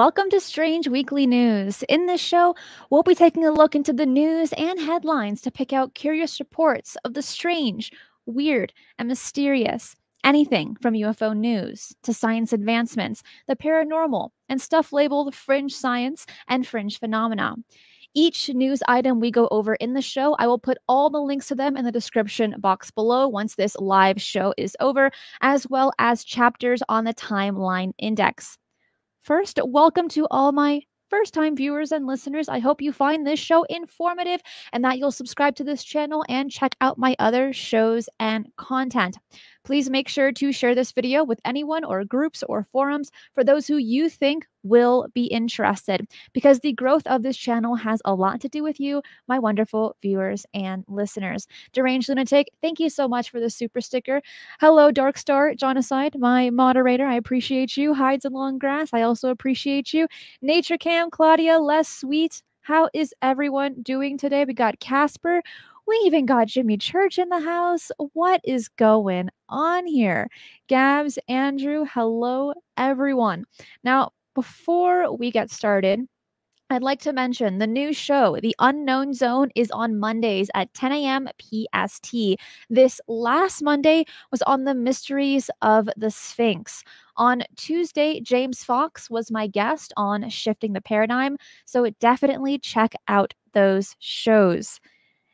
Welcome to Strange Weekly News. In this show, we'll be taking a look into the news and headlines to pick out curious reports of the strange, weird, and mysterious. Anything from UFO news to science advancements, the paranormal, and stuff labeled fringe science and fringe phenomena. Each news item we go over in the show, I will put all the links to them in the description box below once this live show is over, as well as chapters on the timeline index. First, welcome to all my first time viewers and listeners. I hope you find this show informative and that you'll subscribe to this channel and check out my other shows and content. Please make sure to share this video with anyone or groups or forums for those who you think will be interested because the growth of this channel has a lot to do with you, my wonderful viewers and listeners. Deranged Lunatic, thank you so much for the super sticker. Hello, Dark Star Genocide, my moderator. I appreciate you. Hides in Long Grass, I also appreciate you. Nature Cam, Claudia, Less Sweet. How is everyone doing today? We got Casper. We even got Jimmy Church in the house. What is going on here? Gabs, Andrew, hello, everyone. Now, before we get started, I'd like to mention the new show, The Unknown Zone, is on Mondays at 10 a.m. PST. This last Monday was on the mysteries of the Sphinx. On Tuesday, James Fox was my guest on Shifting the Paradigm. So definitely check out those shows.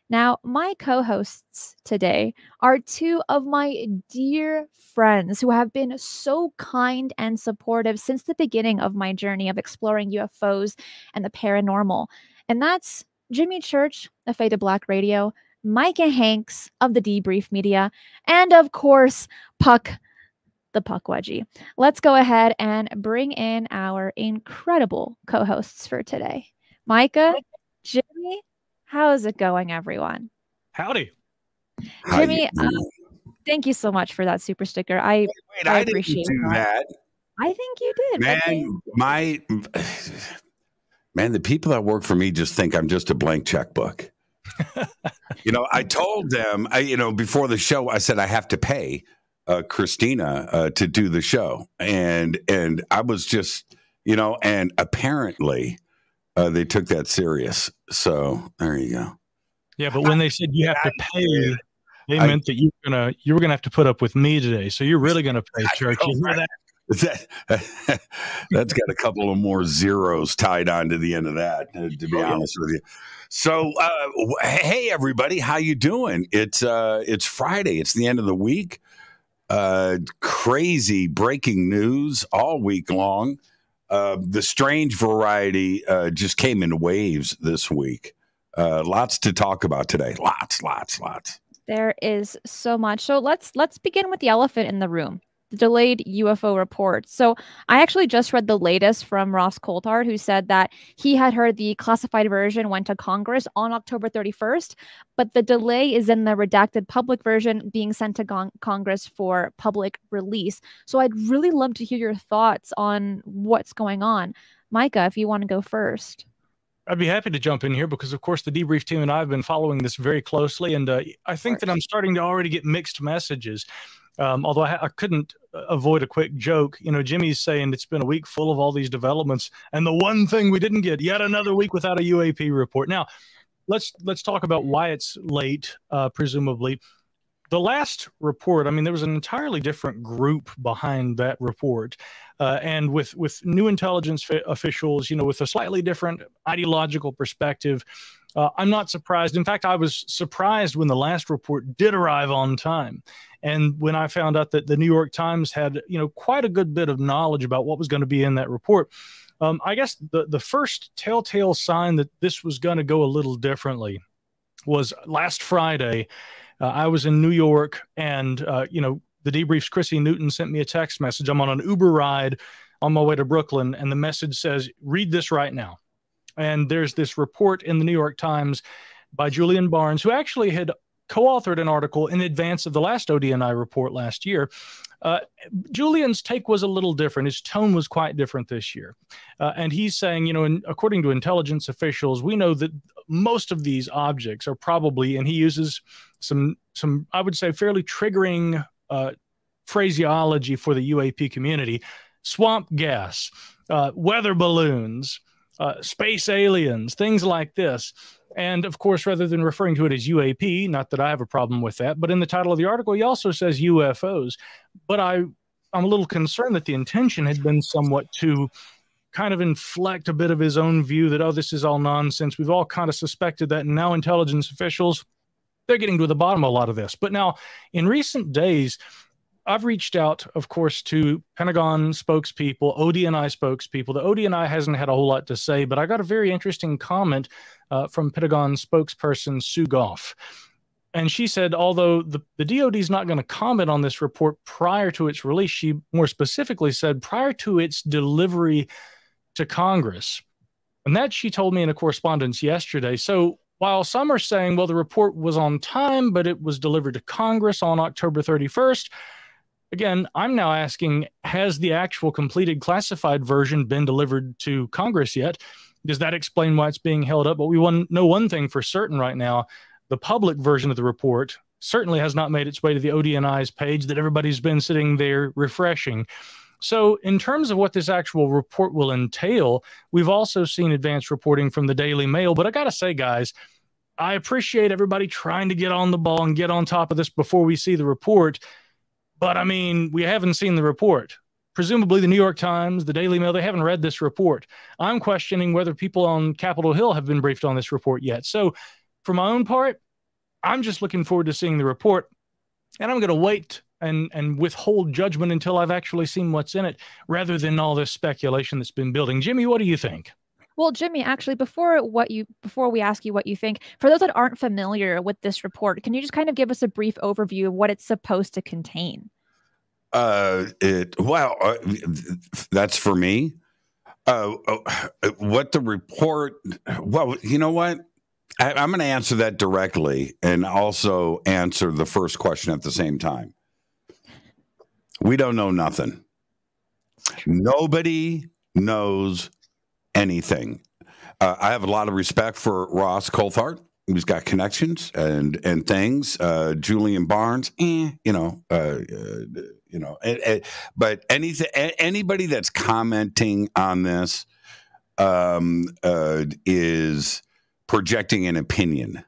Now, my co hosts today are two of my dear friends who have been so kind and supportive since the beginning of my journey of exploring UFOs and the paranormal. And that's Jimmy Church of Fade to Black Radio, Micah Hanks of the Debrief Media, and of course, Puck the Pukwudgie. Let's go ahead and bring in our incredible co hosts for today. Micah, Jimmy, how is it going, everyone? Howdy. Jimmy, uh, thank you so much for that super sticker. I, wait, wait, I, I appreciate do that. that. I think you did. Man, my man, the people that work for me just think I'm just a blank checkbook. you know, I told them, I, you know, before the show, I said I have to pay uh, Cristina uh, to do the show, and and I was just, you know, and apparently uh, they took that serious. So there you go. Yeah, but when they said you have to pay, they I, meant that you're gonna you were gonna have to put up with me today. So you're really gonna pay church. You hear that? That, that's got a couple of more zeros tied on to the end of that to be honest with you so uh, hey everybody how you doing it's uh, it's friday it's the end of the week uh, crazy breaking news all week long uh, the strange variety uh, just came in waves this week. Uh, lots to talk about today. Lots, lots, lots. There is so much. So let's let's begin with the elephant in the room the delayed UFO report. So I actually just read the latest from Ross Coulthart, who said that he had heard the classified version went to Congress on October 31st, but the delay is in the redacted public version being sent to con- Congress for public release. So I'd really love to hear your thoughts on what's going on. Micah, if you want to go first. I'd be happy to jump in here because, of course, the debrief team and I have been following this very closely, and uh, I think that I'm starting to already get mixed messages. Um, although I, I, couldn't uh, avoid a quick joke, you know, Jimmy's saying it's been a week full of all these developments, and the one thing we didn't get yet another week without a UAP report. Now, let's let's talk about why it's late, uh, presumably. The last report, I mean, there was an entirely different group behind that report, uh, and with with new intelligence officials, you know, with a slightly different ideological perspective. Uh, I'm not surprised. In fact, I was surprised when the last report did arrive on time. And when I found out that the New York Times had, you know, quite a good bit of knowledge about what was going to be in that report, um, I guess the, the first telltale sign that this was going to go a little differently was last Friday. Uh, I was in New York and, uh, you know, the debrief's Chrissy Newton sent me a text message. I'm on an Uber ride on my way to Brooklyn, and the message says, Read this right now. And there's this report in the New York Times by Julian Barnes, who actually had co-authored an article in advance of the last ODNI report last year. Uh, Julian's take was a little different. His tone was quite different this year, uh, and he's saying, you know, in, according to intelligence officials, we know that most of these objects are probably, and he uses some some I would say fairly triggering uh, phraseology for the UAP community, swamp gas. uh, weather balloons, uh, space aliens, things like this. And of course, rather than referring to it as UAP, not that I have a problem with that, but in the title of the article, he also says UFOs. But I, I'm a little concerned that the intention had been somewhat to kind of inflect a bit of his own view that, oh, this is all nonsense. We've all kind of suspected that. And now intelligence officials, they're getting to the bottom of a lot of this. But now, in recent days, I've reached out, of course, to Pentagon spokespeople, ODNI spokespeople. The ODNI hasn't had a whole lot to say, but I got a very interesting comment uh, from Pentagon spokesperson Sue Gough. And she said, although the, the DoD is not going to comment on this report prior to its release, she more specifically said prior to its delivery to Congress. And that she told me in a correspondence yesterday. So while some are saying, well, the report was on time, but it was delivered to Congress on October 31st, Again, I'm now asking Has the actual completed classified version been delivered to Congress yet? Does that explain why it's being held up? But we want, know one thing for certain right now the public version of the report certainly has not made its way to the ODNI's page that everybody's been sitting there refreshing. So, in terms of what this actual report will entail, we've also seen advanced reporting from the Daily Mail. But I got to say, guys, I appreciate everybody trying to get on the ball and get on top of this before we see the report. But I mean, we haven't seen the report. Presumably, the New York Times, the Daily Mail, they haven't read this report. I'm questioning whether people on Capitol Hill have been briefed on this report yet. So, for my own part, I'm just looking forward to seeing the report. And I'm going to wait and, and withhold judgment until I've actually seen what's in it rather than all this speculation that's been building. Jimmy, what do you think? Well, Jimmy, actually, before what you before we ask you what you think, for those that aren't familiar with this report, can you just kind of give us a brief overview of what it's supposed to contain? Uh, it well, uh, that's for me. Uh, uh, what the report? Well, you know what? I, I'm going to answer that directly and also answer the first question at the same time. We don't know nothing. Nobody knows anything. Uh, I have a lot of respect for Ross Coulthart. He's got connections and and things. Uh, Julian Barnes, eh, you know, uh, uh you know, but anything, anybody that's commenting on this um, uh, is projecting an opinion.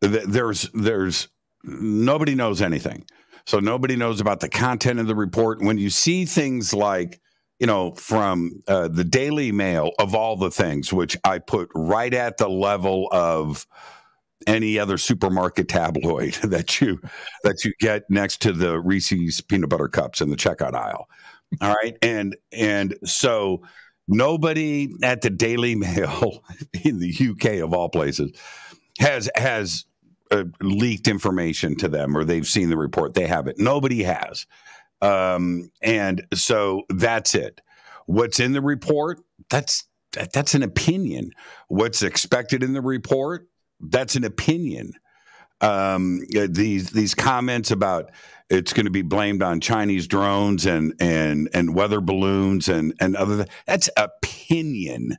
There's there's nobody knows anything, so nobody knows about the content of the report. When you see things like you know, from uh, the Daily Mail of all the things, which I put right at the level of any other supermarket tabloid that you that you get next to the Reese's peanut butter cups in the checkout aisle. All right, and and so nobody at the Daily Mail in the UK of all places has has uh, leaked information to them or they've seen the report. They have it. Nobody has. Um, and so that's it. What's in the report? That's that's an opinion. What's expected in the report? That's an opinion. Um, these these comments about it's going to be blamed on Chinese drones and and and weather balloons and and other that's opinion.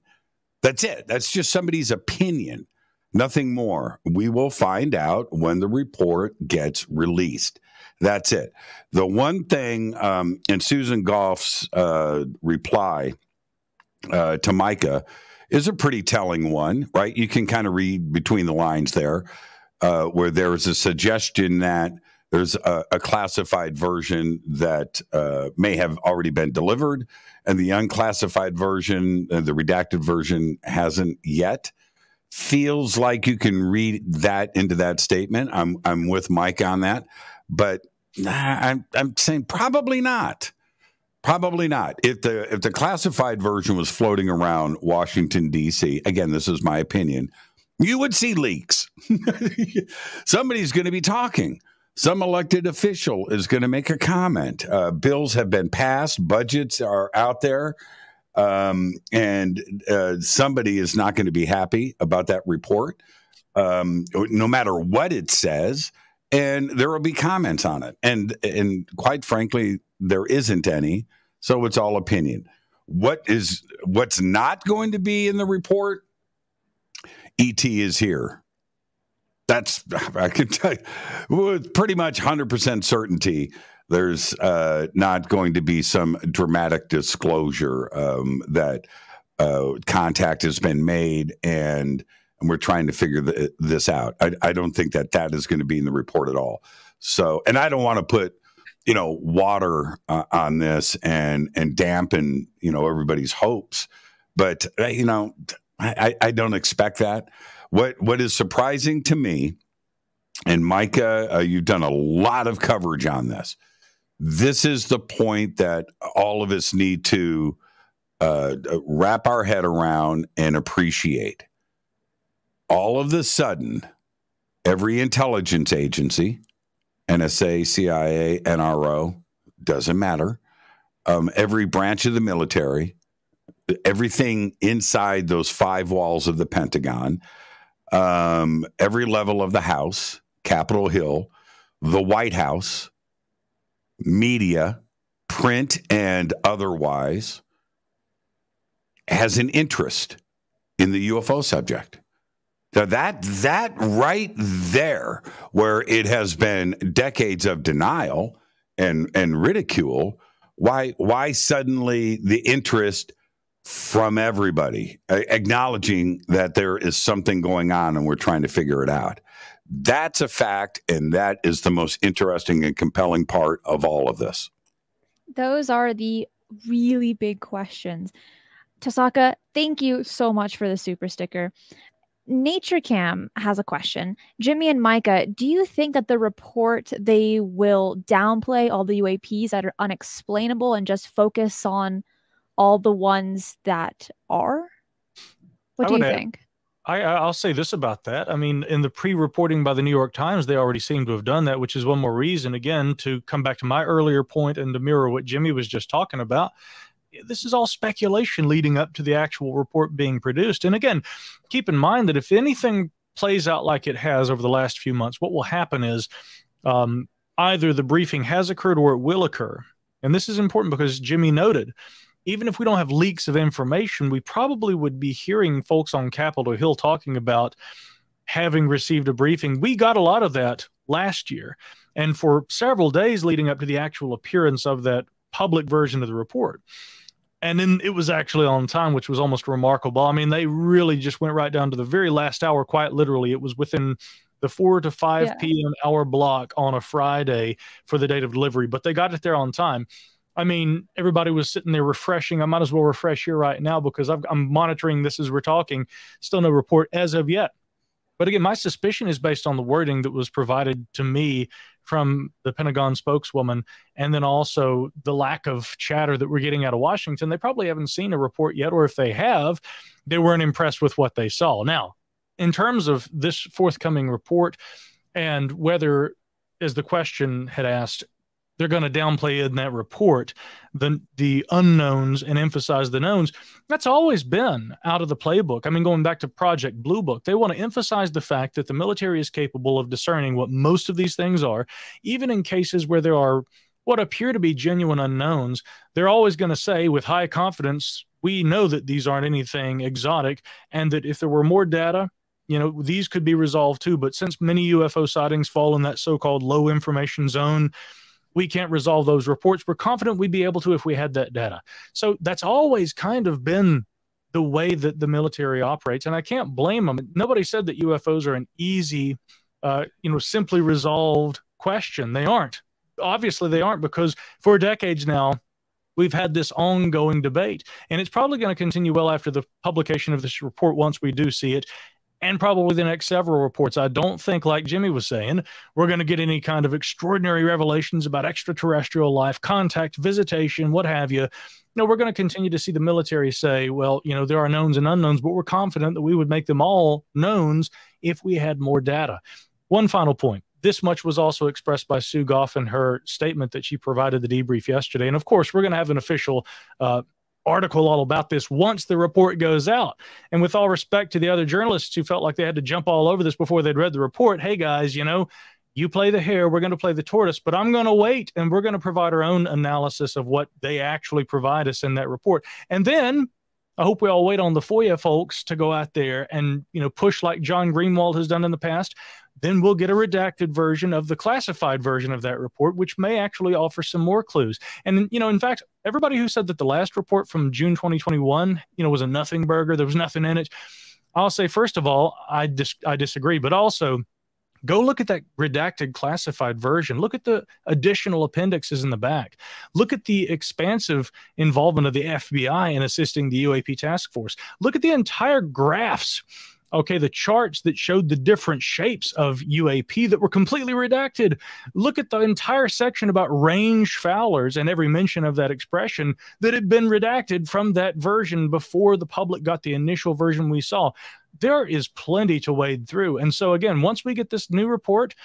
That's it. That's just somebody's opinion. Nothing more. We will find out when the report gets released. That's it. The one thing um, in Susan Gough's uh, reply uh, to Micah is a pretty telling one, right? You can kind of read between the lines there, uh, where there's a suggestion that there's a, a classified version that uh, may have already been delivered, and the unclassified version, uh, the redacted version, hasn't yet feels like you can read that into that statement. I'm I'm with Mike on that, but I'm I'm saying probably not. Probably not. If the if the classified version was floating around Washington D.C., again, this is my opinion, you would see leaks. Somebody's going to be talking. Some elected official is going to make a comment. Uh, bills have been passed. Budgets are out there um, and uh, somebody is not going to be happy about that report, um, no matter what it says, and there will be comments on it. And and quite frankly, there isn't any, so it's all opinion. What is what's not going to be in the report? ET is here. That's I can tell you with pretty much hundred percent certainty There's uh, not going to be some dramatic disclosure um, that uh, contact has been made and and we're trying to figure the, this out. I, I don't think that that is going to be in the report at all. So, and I don't want to put you know water uh, on this and and dampen you know everybody's hopes, but uh, you know I, I don't expect that. What what is surprising to me, and Micah, uh, you've done a lot of coverage on this. This is the point that all of us need to uh, wrap our head around and appreciate. All of the sudden, every intelligence agency, NSA, CIA, NRO, doesn't matter, um, every branch of the military, everything inside those five walls of the Pentagon, um, every level of the House, Capitol Hill, the White House, media, print and otherwise, has an interest in the UFO subject. Now that that right there, where it has been decades of denial and and ridicule, why why suddenly the interest from everybody acknowledging that there is something going on and we're trying to figure it out. That's a fact, and that is the most interesting and compelling part of all of this. Those are the really big questions. Tasaka, thank you so much for the super sticker. Nature Cam has a question. Jimmy and Micah, do you think that the report they will downplay all the UAPs that are unexplainable and just focus on all the ones that are? What do you think? I, I'll say this about that. I mean, in the pre-reporting by the New York Times, they already seem to have done that, which is one more reason, again, to come back to my earlier point and to mirror what Jimmy was just talking about this is all speculation leading up to the actual report being produced. And again, keep in mind that if anything plays out like it has over the last few months, what will happen is um, either the briefing has occurred or it will occur. And this is important because Jimmy noted, even if we don't have leaks of information, we probably would be hearing folks on Capitol Hill talking about having received a briefing. We got a lot of that last year. And for several days leading up to the actual appearance of that public version of the report and then it was actually on time, which was almost remarkable. I mean, they really just went right down to the very last hour, quite literally. It was within the 4 to 5 yeah. p.m. hour block on a Friday for the date of delivery, but they got it there on time. I mean, everybody was sitting there refreshing. I might as well refresh here right now because i am monitoring this as we're talking. Still no report as of yet. But again, my suspicion is based on the wording that was provided to me from the Pentagon spokeswoman, and then also the lack of chatter that we're getting out of Washington. They probably haven't seen a report yet, or if they have, they weren't impressed with what they saw. Now, in terms of this forthcoming report and whether, as the question had asked, they're going to downplay in that report the the unknowns and emphasize the knowns. That's always been out of the playbook. I mean, going back to Project Blue Book, they want to emphasize the fact that the military is capable of discerning what most of these things are, even in cases where there are what appear to be genuine unknowns. They're always going to say with high confidence, we know that these aren't anything exotic, and that if there were more data, you know, these could be resolved too. But since many UFO sightings fall in that so called low information zone, we can't resolve those reports. We're confident we'd be able to if we had that data. So that's always kind of been the way that the military operates. And I can't blame them. Nobody said that UFOs are an easy, uh, you know, simply resolved question. They aren't. Obviously, they aren't because for decades now, we've had this ongoing debate. And it's probably going to continue well after the publication of this report once we do see it and probably the next several reports. I don't think, like Jimmy was saying, we're going to get any kind of extraordinary revelations about extraterrestrial life, contact, visitation, what have you. No, we're going to continue to see the military say, well, you know, there are knowns and unknowns, but we're confident that we would make them all knowns if we had more data. One final point. This much was also expressed by Sue Gough in her statement that she provided the debrief yesterday. And of course, we're going to have an official uh, article all about this once the report goes out. And with all respect to the other journalists who felt like they had to jump all over this before they'd read the report, hey guys, you know, you play the hare, we're going to play the tortoise, but I'm going to wait and we're going to provide our own analysis of what they actually provide us in that report. And then I hope we all wait on the FOIA folks to go out there and, you know, push like John Greenewald has done in the past. Then we'll get a redacted version of the classified version of that report, which may actually offer some more clues. And, you know, in fact, everybody who said that the last report from June 2021, you know, was a nothing burger, there was nothing in it. I'll say, first of all, I, dis- I disagree, but also, Go look at that redacted classified version. Look at the additional appendixes in the back. Look at the expansive involvement of the FBI in assisting the UAP task force. Look at the entire graphs okay, the charts that showed the different shapes of UAP that were completely redacted. Look at the entire section about range foulers and every mention of that expression that had been redacted from that version before the public got the initial version we saw there is plenty to wade through. And so, again, once we get this new report,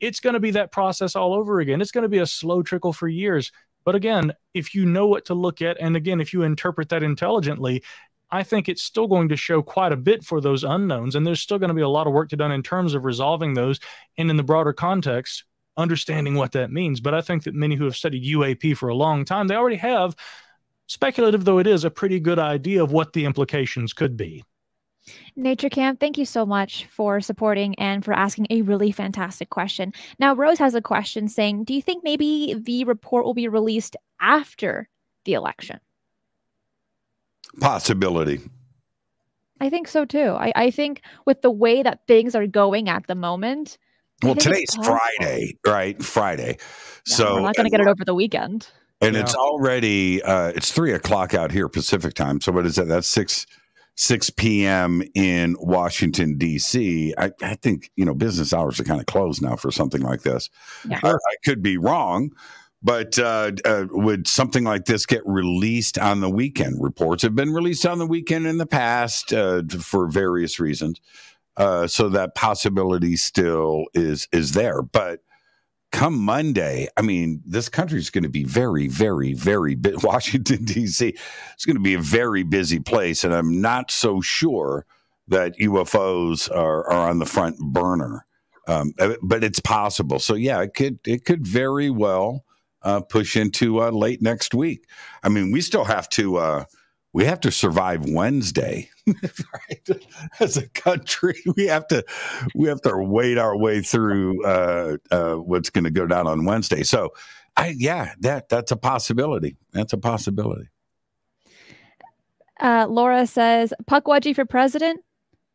it's going to be that process all over again. It's going to be a slow trickle for years. But again, if you know what to look at, and again, if you interpret that intelligently, I think it's still going to show quite a bit for those unknowns. And there's still going to be a lot of work to done in terms of resolving those. And in the broader context, understanding what that means. But I think that many who have studied UAP for a long time, they already have, speculative though it is, a pretty good idea of what the implications could be. Nature Cam, thank you so much for supporting and for asking a really fantastic question. Now, Rose has a question saying, Do you think maybe the report will be released after the election? Possibility. I think so too. I, I think with the way that things are going at the moment. Well, today's Friday, right? Friday. Yeah, so we're not going to get it over the weekend. And yeah. it's already uh, it's three o'clock out here Pacific time. So what is that? That's six 6 p.m. in Washington, D.C. I, I, think, you know, business hours are kind of closed now for something like this. Yeah. I, I could be wrong, but uh, uh, would something like this get released on the weekend? Reports have been released on the weekend in the past uh, for various reasons. Uh, so that possibility still is is there. But come Monday, I mean, this country is going to be very, very, very bit. Washington D.C. It's going to be a very busy place, and I'm not so sure that UFOs are, are on the front burner. Um, uh, but it's possible. So yeah, it could it could very well uh, push into uh, late next week. I mean, we still have to uh, we have to survive Wednesday, right? As a country, we have to we have to wade our way through uh, uh, what's going to go down on Wednesday. So, I yeah, that that's a possibility. That's a possibility. Uh, Laura says, "Pukwudgie for president."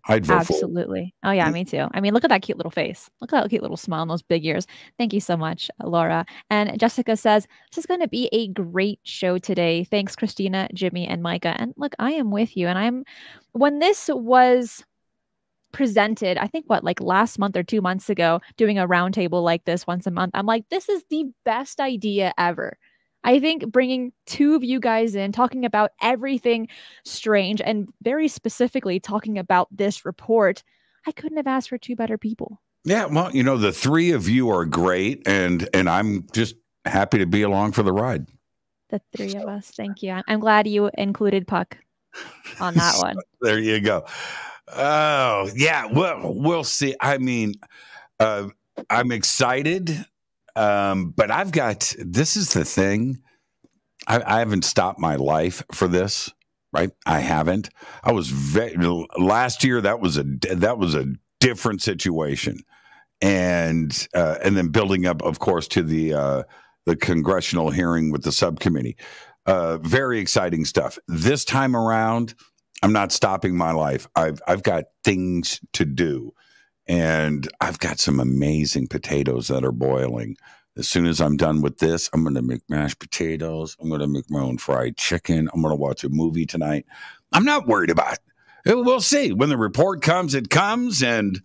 I'd vote Absolutely. Oh yeah, me too. I mean, look at that cute little face. Look at that cute little smile and those big ears. Thank you so much, Laura. And Jessica says, This is going to be a great show today. Thanks, Cristina, Jimmy, and Micah. And look, I am with you. And I'm when this was presented, I think what, like last month or two months ago, doing a roundtable like this once a month, I'm like, this is the best idea ever. I think bringing two of you guys in, talking about everything strange, and very specifically talking about this report, I couldn't have asked for two better people. Yeah, well, you know, the three of you are great, and and I'm just happy to be along for the ride. The three of us, thank you. I'm glad you included Puck on that one. there you go. Oh yeah, well, we'll see. I mean, uh, I'm excited. Um, but I've got this is the thing. I, I, haven't stopped my life for this, right? I haven't. I was very last year. That was a that was a different situation, and uh, and then building up, of course, to the uh, the congressional hearing with the subcommittee. Uh, very exciting stuff. This time around, I'm not stopping my life. I've I've got things to do and I've got some amazing potatoes that are boiling. As soon as I'm done with this, I'm going to make mashed potatoes. I'm going to make my own fried chicken. I'm going to watch a movie tonight. I'm not worried about it. We'll see. When the report comes, it comes, and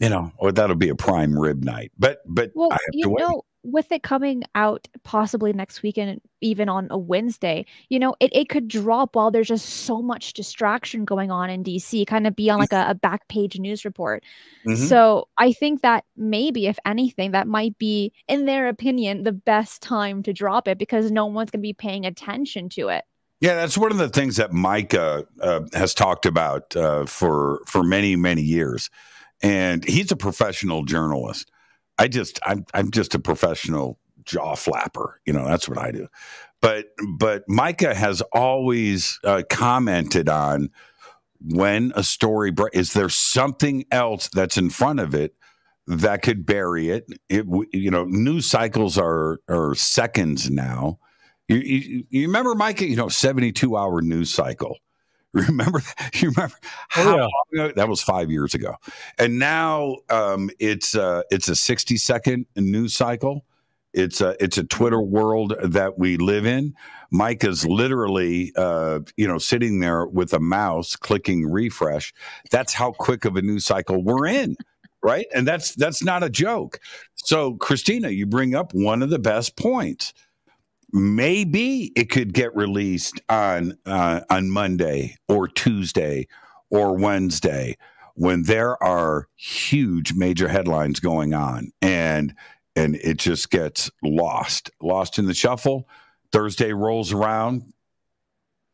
you know, or that'll be a prime rib night. But but well, you know, with it coming out possibly next weekend, even on a Wednesday, you know, it, it could drop while there's just so much distraction going on in DC, kind of be on like a, a back page news report. Mm-hmm. So I think that maybe, if anything, that might be, in their opinion, the best time to drop it because no one's going to be paying attention to it. Yeah, that's one of the things that Micah uh, has talked about uh, for for many many years, and he's a professional journalist. I just I'm I'm just a professional jaw flapper. You know, that's what I do. But but Micah has always uh, commented on when a story is there something else that's in front of it that could bury it. It you know news cycles are are seconds now. You, you, you remember, Micah? You know, seventy two hour news cycle. Remember? You remember how oh, yeah. that was five years ago, and now um, it's uh, it's a sixty second news cycle. It's a it's a Twitter world that we live in. Mike is literally, uh, you know, sitting there with a mouse clicking refresh. That's how quick of a news cycle we're in, right? And that's that's not a joke. So, Cristina, you bring up one of the best points. Maybe it could get released on uh, on Monday or Tuesday or Wednesday when there are huge major headlines going on and and it just gets lost, lost in the shuffle. Thursday rolls around,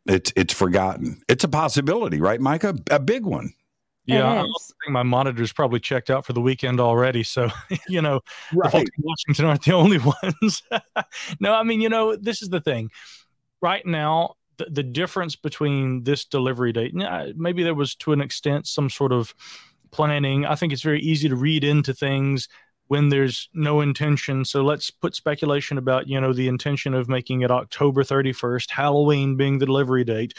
it's it's forgotten. It's a possibility, right, Micah? A big one. Yeah, I think my monitor's probably checked out for the weekend already. So, you know, right. the folks in Washington aren't the only ones. no, I mean, you know, this is the thing. Right now, the, the difference between this delivery date, uh, maybe there was to an extent some sort of planning. I think it's very easy to read into things when there's no intention. So let's put speculation about, you know, the intention of making it October 31st, Halloween being the delivery date.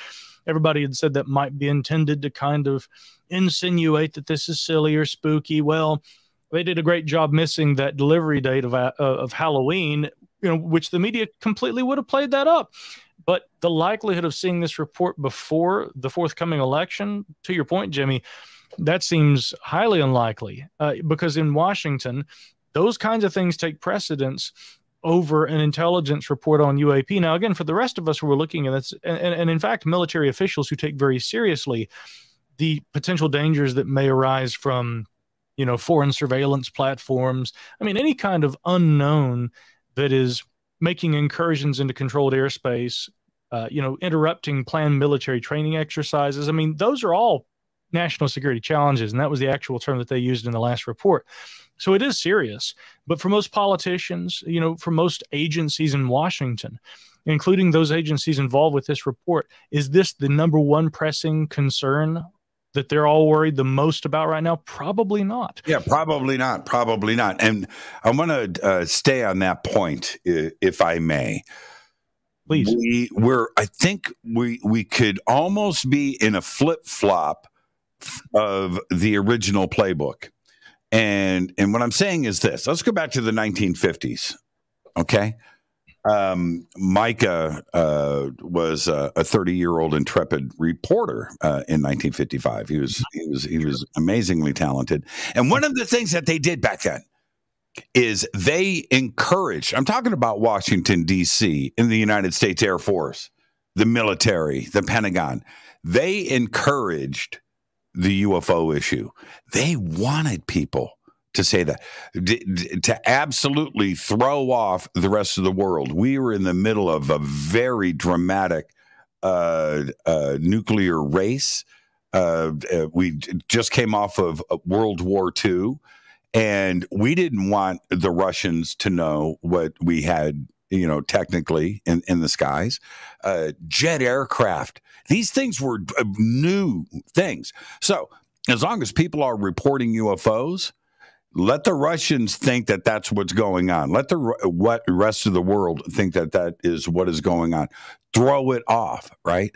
Everybody had said that might be intended to kind of insinuate that this is silly or spooky. Well, they did a great job missing that delivery date of uh, of Halloween, you know, which the media completely would have played that up. But the likelihood of seeing this report before the forthcoming election, to your point, Jimmy, that seems highly unlikely uh, because in Washington, those kinds of things take precedence over an intelligence report on UAP. Now, again, for the rest of us who are looking at this, and, and in fact, military officials who take very seriously the potential dangers that may arise from, you know, foreign surveillance platforms. I mean, any kind of unknown that is making incursions into controlled airspace, uh, you know, interrupting planned military training exercises. I mean, those are all national security challenges. And that was the actual term that they used in the last report. So it is serious. But for most politicians, you know, for most agencies in Washington, including those agencies involved with this report, is this the number one pressing concern that they're all worried the most about right now? Probably not. Yeah, probably not. Probably not. And I want to uh, stay on that point, if I may. Please. We, we're. I think we we could almost be in a flip flop of the original playbook. And and what I'm saying is this. Let's go back to the 1950s. Okay. Um, Micah uh, was a 30 year old intrepid reporter uh, in 1955. He was he was he was amazingly talented. And one of the things that they did back then is they encouraged. I'm talking about Washington D.C. in the United States Air Force, the military, the Pentagon. They encouraged the UFO issue. They wanted people to say that, d- to absolutely throw off the rest of the world. We were in the middle of a very dramatic uh, uh, nuclear race. Uh, uh we just came off of uh, World War II, and we didn't want the Russians to know what we had you know, technically in, in the skies, uh, jet aircraft. These things were uh, new things. So as long as people are reporting UFOs, let the Russians think that that's what's going on. Let the what rest of the world think that that is what is going on. Throw it off, right?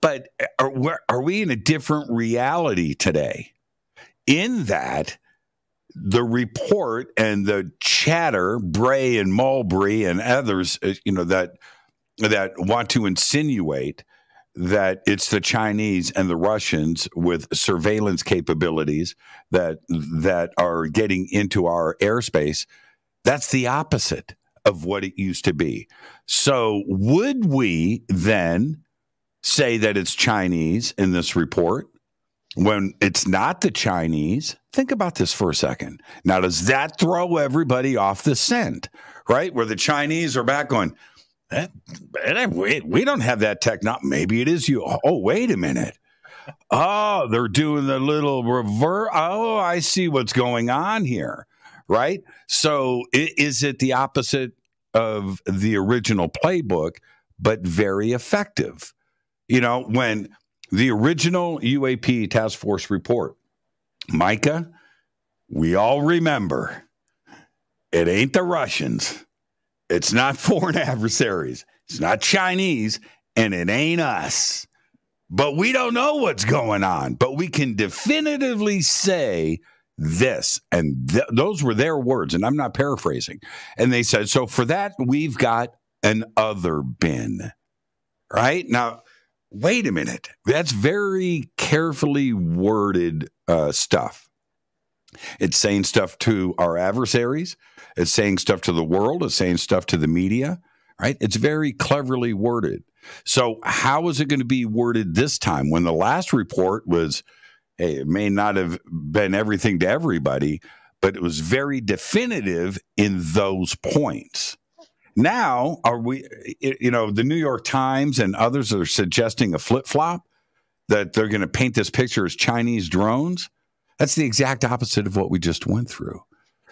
But are, are we in a different reality today? In that the report and the chatter, Bray and Moultrie and others, uh, you know, that that want to insinuate that it's the Chinese and the Russians with surveillance capabilities that that are getting into our airspace. That's the opposite of what it used to be. So would we then say that it's Chinese in this report? When it's not the Chinese, think about this for a second. Now, does that throw everybody off the scent, right? Where the Chinese are back going, that, we don't have that technology. Maybe it is you. Oh, wait a minute. Oh, they're doing the little reverse. Oh, I see what's going on here, right? So, is it the opposite of the original playbook, but very effective? You know, when the original UAP task force report, Micah, we all remember it ain't the Russians, it's not foreign adversaries, it's not Chinese, and it ain't us. But we don't know what's going on. But we can definitively say this. And th- those were their words. And I'm not paraphrasing. And they said, so for that, we've got an other bin. Right? Now, wait a minute. That's very carefully worded uh, stuff. It's saying stuff to our adversaries. It's saying stuff to the world. It's saying stuff to the media, right? It's very cleverly worded. So, how is it going to be worded this time when the last report was, hey, it may not have been everything to everybody, but it was very definitive in those points. Now, are we, eh, you know, the New York Times and others are suggesting a flip flop that they're going to paint this picture as Chinese drones. That's the exact opposite of what we just went through.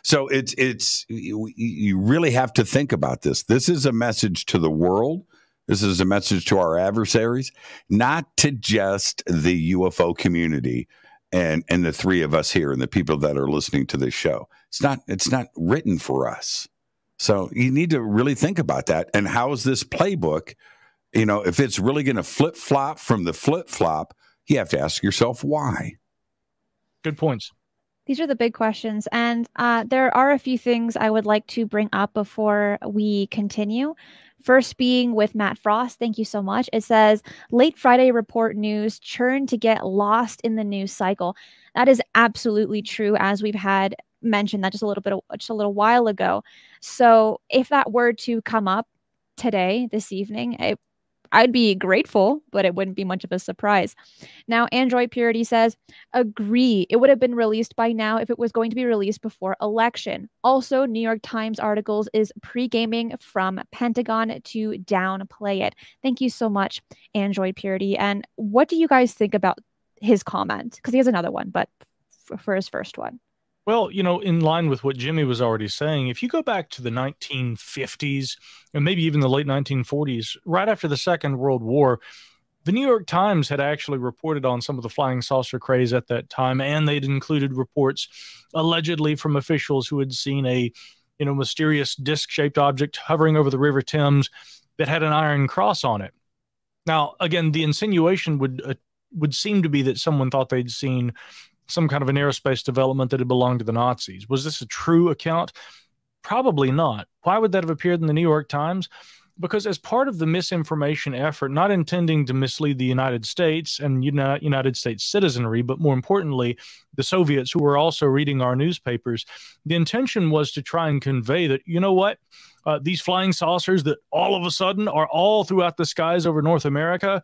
So it's it's you really have to think about this. This is a message to the world this is a message to our adversaries, not to just the UFO community and and the three of us here and the people that are listening to this show. It's not it's not written for us. So you need to really think about that. And how is this playbook? You know, if it's really going to flip flop from the flip flop, you have to ask yourself why. Good points. These are the big questions. And uh, there are a few things I would like to bring up before we continue. First being with Matt Frost. Thank you so much. It says late Friday report news churn to get lost in the news cycle. That is absolutely true, as we've had mentioned that just a little bit, of, just a little while ago. So if that were to come up today, this evening, it I'd be grateful, but it wouldn't be much of a surprise. Now, Android Purity says, agree. It would have been released by now if it was going to be released before election. Also, New York Times articles is pre-gaming from Pentagon to downplay it. Thank you so much, Android Purity. And what do you guys think about his comment? Because he has another one, but for his first one. Well, you know, in line with what Jimmy was already saying, if you go back to the 1950s and maybe even the late 1940s, right after the Second World War, the New York Times had actually reported on some of the flying saucer craze at that time, and they'd included reports allegedly from officials who had seen a, you know, mysterious disc-shaped object hovering over the River Thames that had an iron cross on it. Now, again, the insinuation would uh, would seem to be that someone thought they'd seen some kind of an aerospace development that had belonged to the Nazis. Was this a true account? Probably not. Why would that have appeared in the New York Times? Because, as part of the misinformation effort, not intending to mislead the United States and United States citizenry, but more importantly, the Soviets who were also reading our newspapers, the intention was to try and convey that, you know what, uh, these flying saucers that all of a sudden are all throughout the skies over North America,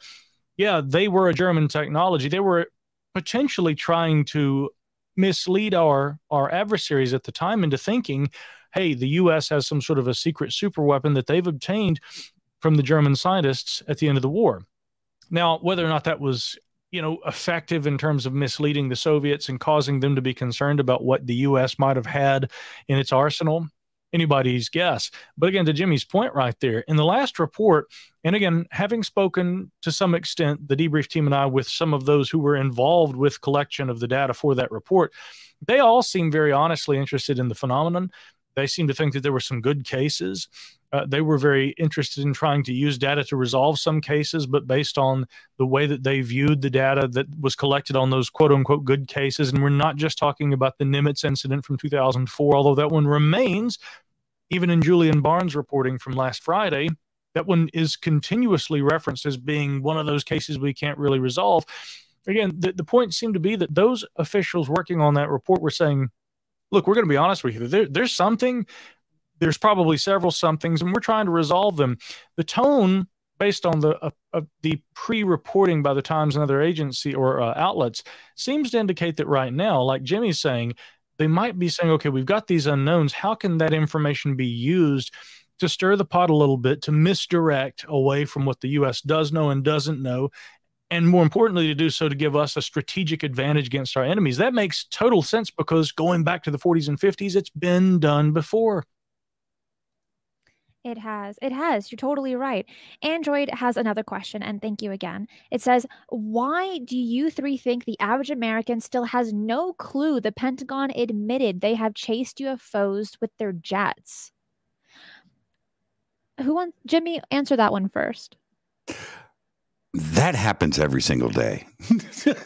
yeah, they were a German technology. They were potentially trying to mislead our our adversaries at the time into thinking, hey, the U.S. has some sort of a secret super weapon that they've obtained from the German scientists at the end of the war. Now, whether or not that was you know effective in terms of misleading the Soviets and causing them to be concerned about what the U.S. might have had in its arsenal, anybody's guess. But again, to Jimmy's point right there, in the last report, and again, having spoken to some extent, the debrief team and I, with some of those who were involved with collection of the data for that report, they all seem very honestly interested in the phenomenon. They seem to think that there were some good cases. Uh, they were very interested in trying to use data to resolve some cases, but based on the way that they viewed the data that was collected on those quote unquote good cases. And we're not just talking about the Nimitz incident from 2004, although that one remains, even in Julian Barnes' reporting from last Friday, that one is continuously referenced as being one of those cases we can't really resolve. Again, the, the point seemed to be that those officials working on that report were saying, look, we're going to be honest with you. There, there's something, there's probably several somethings, and we're trying to resolve them. The tone, based on the uh, uh, the pre-reporting by the Times and other agency or uh, outlets, seems to indicate that right now, like Jimmy's saying, they might be saying, okay, we've got these unknowns. How can that information be used? To stir the pot a little bit, to misdirect away from what the U.S. does know and doesn't know, and more importantly, to do so to give us a strategic advantage against our enemies. That makes total sense because going back to the 40s and 50s, it's been done before. It has. It has. You're totally right. Android has another question, and thank you again. It says, Why do you three think the average American still has no clue the Pentagon admitted they have chased UFOs with their jets? Who wants Jimmy? Answer that one first. That happens every single day. I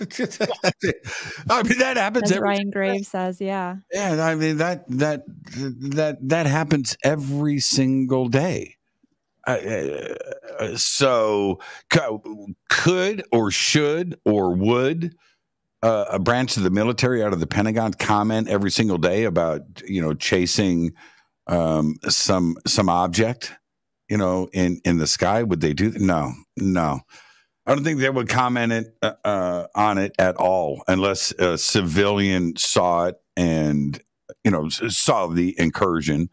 mean, that happens. As every, Ryan Graves says, yeah. yeah, I mean that that that that happens every single day. Uh, uh, so, co- could or should or would uh, a branch of the military out of the Pentagon comment every single day about you know chasing um, some some object, you know, in in the sky? Would they do? That? No, no. I don't think they would comment it, uh, uh, on it at all unless a civilian saw it and you know saw the incursion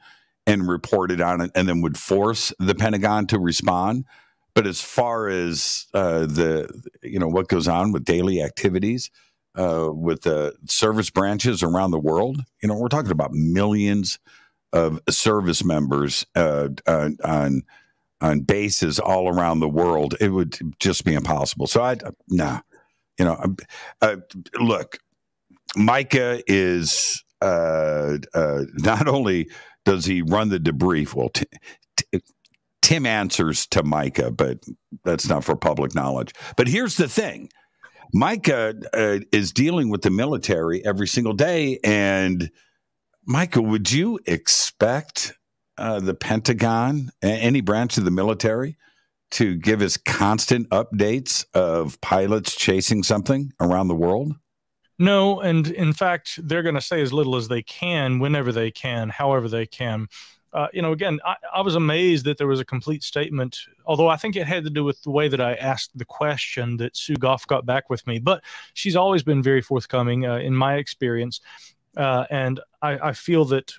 and reported on it, and then would force the Pentagon to respond. But as far as uh, the you know what goes on with daily activities uh, with the service branches around the world, you know we're talking about millions of service members uh, on on bases all around the world, it would just be impossible. So I, nah, you know, uh, look, Micah is uh, uh, not only does he run the debrief, well, t- t- Tim answers to Micah, but that's not for public knowledge. But here's the thing. Micah uh, is dealing with the military every single day. And Micah, would you expect uh, the Pentagon, any branch of the military, to give us constant updates of pilots chasing something around the world? No, and in fact, they're going to say as little as they can, whenever they can, however they can. Uh, you know, again, I, I, was amazed that there was a complete statement, although I think it had to do with the way that I asked the question that Sue Gough got back with me. But she's always been very forthcoming uh, in my experience. Uh, and I, I, feel that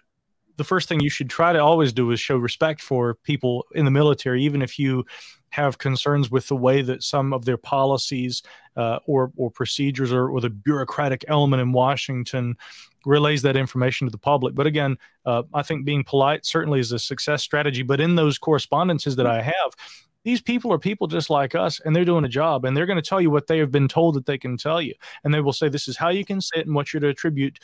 the first thing you should try to always do is show respect for people in the military, even if you have concerns with the way that some of their policies uh, or or procedures or, or the bureaucratic element in Washington relays that information to the public. But again, uh, I think being polite certainly is a success strategy. But in those correspondences that I have, these people are people just like us and they're doing a job and they're going to tell you what they have been told that they can tell you and they will say this is how you can say it and what you're to attribute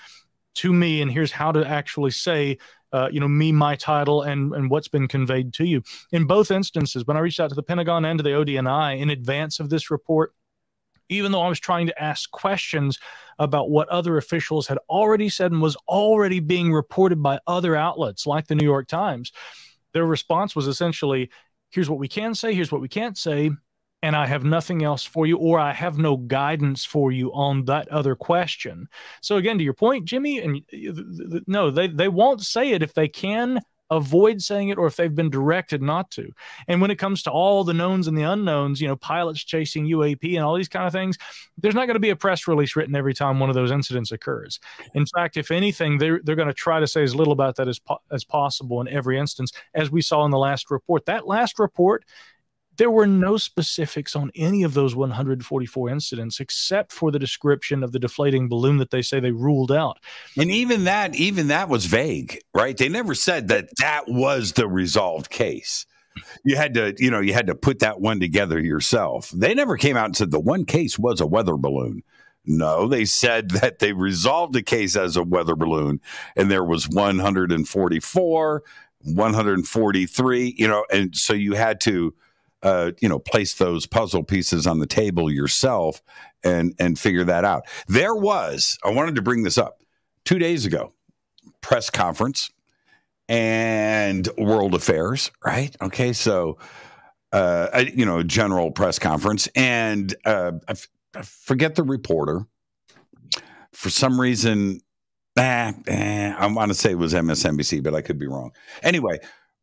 to me and here's how to actually say uh, you know me my title and and what's been conveyed to you. In both instances when i reached out to the pentagon and to the odni in advance of this report even though i was trying to ask questions about what other officials had already said and was already being reported by other outlets like the new york times their response was essentially here's what we can say here's what we can't say and I have nothing else for you, or I have no guidance for you on that other question. So again, to your point, Jimmy, and no, they they won't say it if they can avoid saying it or if they've been directed not to. And when it comes to all the knowns and the unknowns, you know, pilots chasing UAP and all these kind of things, there's not going to be a press release written every time one of those incidents occurs. In fact, if anything, they're, they're going to try to say as little about that as, po- as possible in every instance, as we saw in the last report. That last report there were no specifics on any of those 144 incidents except for the description of the deflating balloon that they say they ruled out. And even that, even that was vague, right? They never said that that was the resolved case. You had to, you know, you had to put that one together yourself. They never came out and said the one case was a weather balloon. No, they said that they resolved the case as a weather balloon, and there was 144, 143, you know, and so you had to uh, you know, place those puzzle pieces on the table yourself and and figure that out. There was, I wanted to bring this up two days ago, press conference and World Affairs, right? Okay, so uh, you know, general press conference, and uh, I, f- I forget the reporter. For some reason, eh, eh, I want to say it was MSNBC, but I could be wrong. Anyway,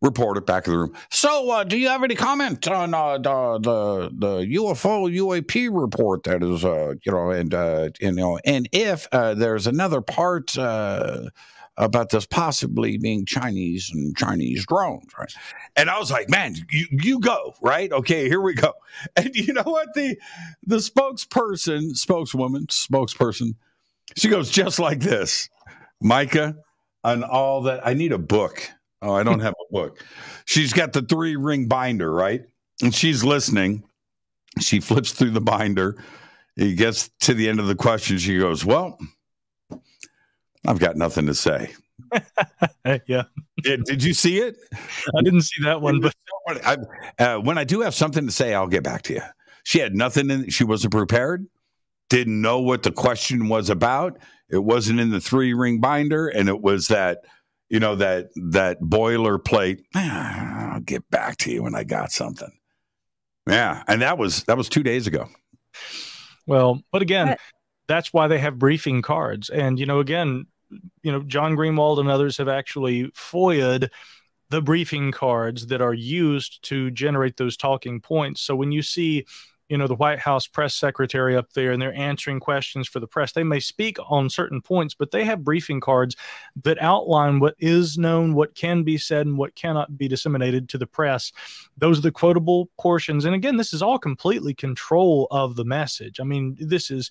reporter back of the room. So, uh, do you have any comment on uh, the, the the UFO UAP report that is, uh, you know, and uh, you know, and if uh, there's another part uh, about this possibly being Chinese and Chinese drones, right? And I was like, man, you you go right, okay, here we go. And you know what the the spokesperson, spokeswoman, spokesperson, she goes just like this, Micah, on all that. I need a book Oh, I don't have a book. She's got the three ring binder, right? And she's listening. She flips through the binder. He gets to the end of the question. She goes, Well, I've got nothing to say. yeah. Did, did, you see it? I didn't see that one, but I, uh, when I do have something to say, I'll get back to you. She had nothing in, she wasn't prepared, didn't know what the question was about. It wasn't in the three ring binder, and it was that, you know, that that boilerplate. Ah, I'll get back to you when I got something. Yeah, and that was that was two days ago. Well, but again, but, that's why they have briefing cards, and you know, again, you know, John Greenewald and others have actually foia the briefing cards that are used to generate those talking points. So when you see you know the white house press secretary up there and they're answering questions for the press. They may speak on certain points but they have briefing cards that outline what is known what can be said and what cannot be disseminated to the press. Those are the quotable portions. And again this is all completely control of the message. I mean this is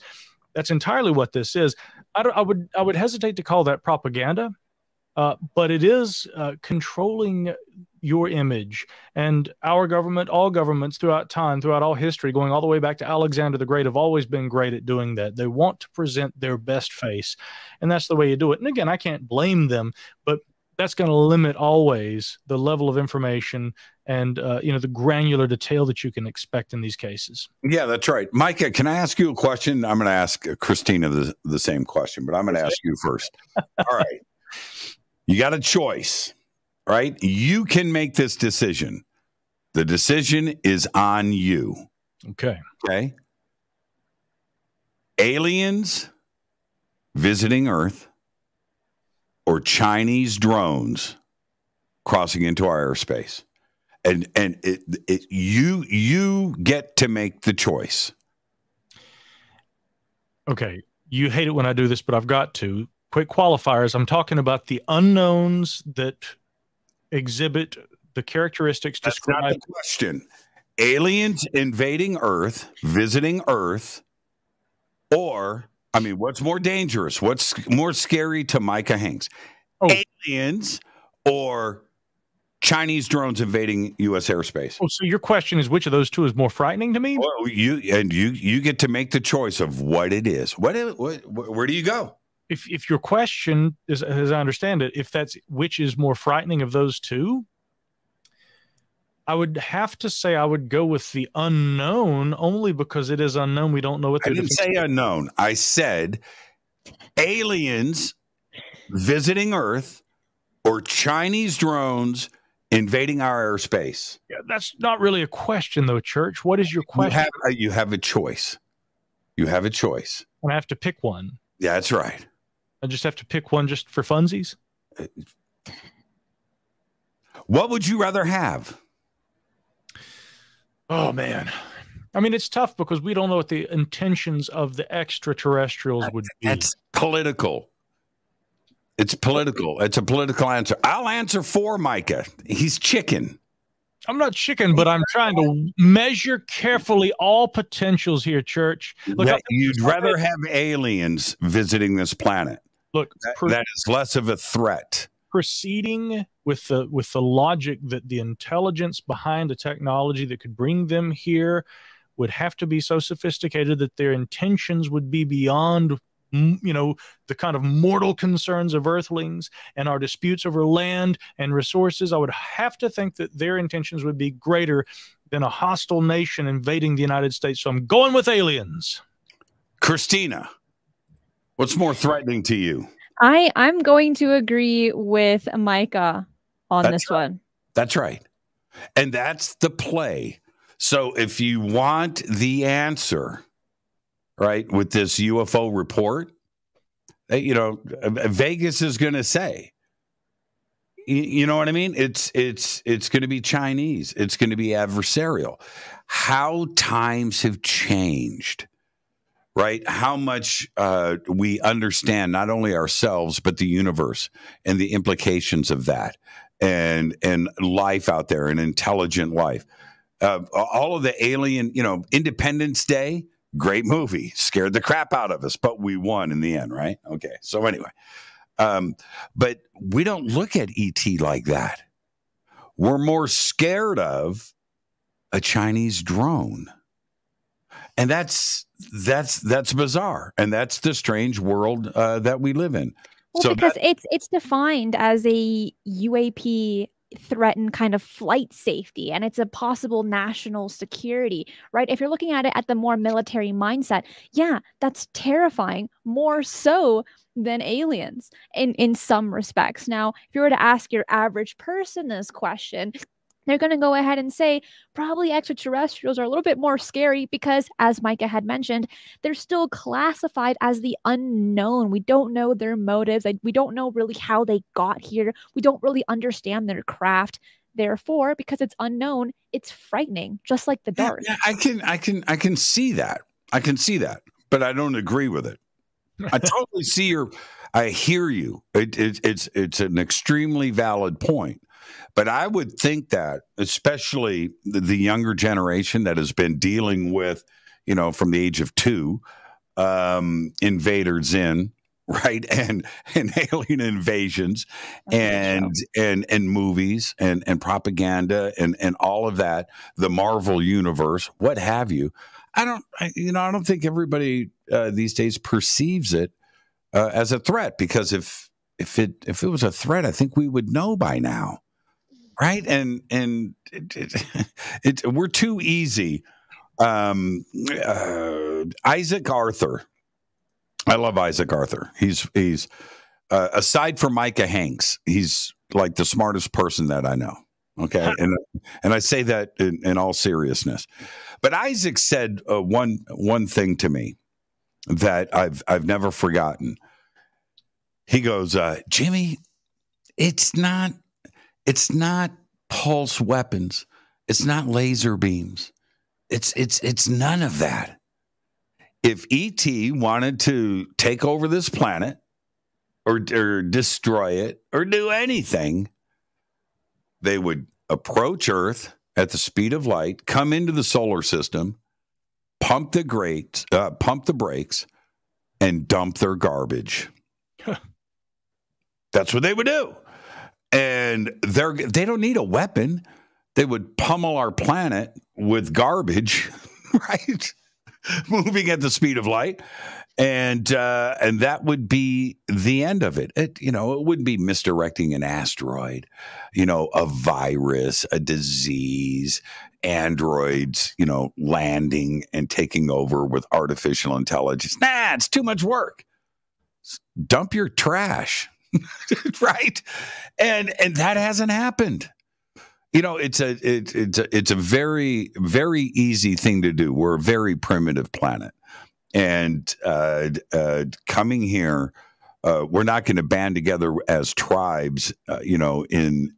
that's entirely what this is. I, I would I would hesitate to call that propaganda, uh, but it is uh, controlling your image. And our government, all governments throughout time, throughout all history, going all the way back to Alexander the Great, have always been great at doing that. They want to present their best face, and that's the way you do it. And again, I can't blame them, but that's going to limit always the level of information and uh, you know the granular detail that you can expect in these cases. Yeah, that's right, Micah. Can I ask you a question? I'm going to ask Cristina the, the same question, but I'm going to ask you first. All right, you got a choice, right? You can make this decision. The decision is on you. Okay. Okay. Aliens visiting Earth or Chinese drones crossing into our airspace. And and it, it you you get to make the choice. Okay. You hate it when I do this, but I've got to. Quick qualifiers. I'm talking about the unknowns that exhibit the characteristics That's described. Not the question. Aliens invading Earth, visiting Earth, or I mean, what's more dangerous? What's more scary to Micah Hanks? Oh. Aliens or Chinese drones invading U.S. airspace? Oh, so your question is which of those two is more frightening to me? Well, you and you you get to make the choice of what it is. What, what where do you go? If if your question is, as I understand it, if that's which is more frightening of those two, I would have to say I would go with the unknown only because it is unknown. We don't know what I didn't say unknown. I said aliens visiting Earth or Chinese drones invading our airspace. Yeah, that's not really a question, though, Church. What is your question? You have, a, you have a choice. You have a choice. And I have to pick one. Yeah, that's right. I just have to pick one just for funsies. What would you rather have? Oh man. I mean, it's tough because we don't know what the intentions of the extraterrestrials would be. It's political. It's political. It's a political answer. I'll answer for Micah. He's chicken. I'm not chicken, but I'm trying to measure carefully all potentials here, church. Look, yeah, you'd rather have aliens visiting this planet. Look, that, that is less of a threat. proceeding with the with the logic that the intelligence behind a technology that could bring them here would have to be so sophisticated that their intentions would be beyond you know the kind of mortal concerns of earthlings and our disputes over land and resources. I would have to think that their intentions would be greater than a hostile nation invading the united states. So i'm going with aliens. Cristina what's more threatening to you I I'm going to agree with Micah on that's this right. one. That's right. And that's the play. So if you want the answer, right, with this UFO report, eh, you know, Vegas is going to say, you know what I mean? It's it's it's going to be Chinese. It's going to be adversarial. How times have changed right? How much uh, we understand not only ourselves but the universe and the implications of that, and and life out there, and intelligent life. Uh, all of the alien, you know, Independence Day, great movie, scared the crap out of us, but we won in the end, right? Okay, so anyway. Um, but we don't look at ET like that. We're more scared of a Chinese drone. And that's that's that's bizarre, and that's the strange world uh, that we live in. Well, so because that, it's it's defined as a UAP threaten kind of flight safety and it's a possible national security, right? If you're looking at it at the more military mindset, yeah, that's terrifying, more so than aliens in in some respects. Now, if you were to ask your average person this question, they're going to go ahead and say probably extraterrestrials are a little bit more scary because, as Micah had mentioned, they're still classified as the unknown. We don't know their motives. We don't know really how they got here. We don't really understand their craft. Therefore, because it's unknown, it's frightening, just like the dark. Yeah, I can, I can, I can see that. I can see that, but I don't agree with it. I totally see your. I hear you. It, it, it's it's an extremely valid point. But I would think that, especially the, younger generation that has been dealing with, you know, from the age of two, um, Invader Zim, right, and and alien invasions, and and and movies and and propaganda and and all of that, the Marvel universe, what have you. I don't, I, you know, I don't think everybody uh, these days perceives it uh, as a threat because if if it if it was a threat, I think we would know by now right? And and it, it, it, we're too easy. Um, uh, Isaac Arthur, I love Isaac Arthur. He's he's uh, aside from Micah Hanks, he's like the smartest person that I know. Okay, and and I say that in, in all seriousness. But Isaac said uh, one one thing to me that I've I've never forgotten. He goes, uh, Jimmy, it's not it's not pulse weapons. It's not laser beams. It's it's it's none of that. If ET wanted to take over this planet or, or destroy it or do anything, they would approach Earth at the speed of light, come into the solar system, pump the great, uh, pump the brakes, and dump their garbage. That's what they would do and they're they don't need a weapon. They would pummel our planet with garbage, right? Moving at the speed of light, and uh, and that would be the end of it. It you know it wouldn't be misdirecting an asteroid, you know, a virus, a disease, androids, you know, landing and taking over with artificial intelligence. Nah, it's too much work. Dump your trash right? And and that hasn't happened. You know, it's a it, it's a, it's a very very easy thing to do. We're a very primitive planet, and uh, uh, coming here, uh, we're not going to band together as tribes. Uh, you know, in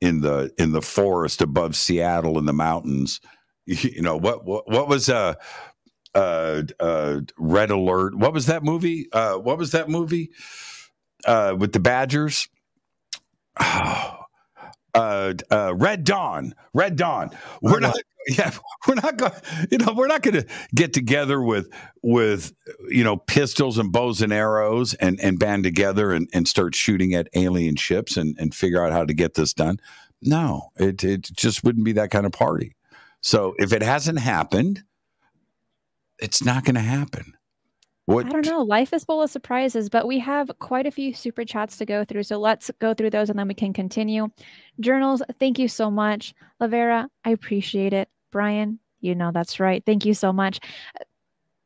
in the in the forest above Seattle in the mountains. You know what what, what was uh uh, uh, Red Alert. What was that movie? Uh, what was that movie? Uh, with the Badgers. Oh, uh, uh, Red Dawn, Red Dawn. We're not, yeah, we're not going. You know, we're not going to get together with with you know pistols and bows and arrows and and band together and, and start shooting at alien ships and and figure out how to get this done. No, it it just wouldn't be that kind of party. So if it hasn't happened, it's not going to happen. What? I don't know. Life is full of surprises, but we have quite a few super chats to go through. So let's go through those and then we can continue. Journals, thank you so much. Lavera, I appreciate it. Brian, you know that's right. Thank you so much.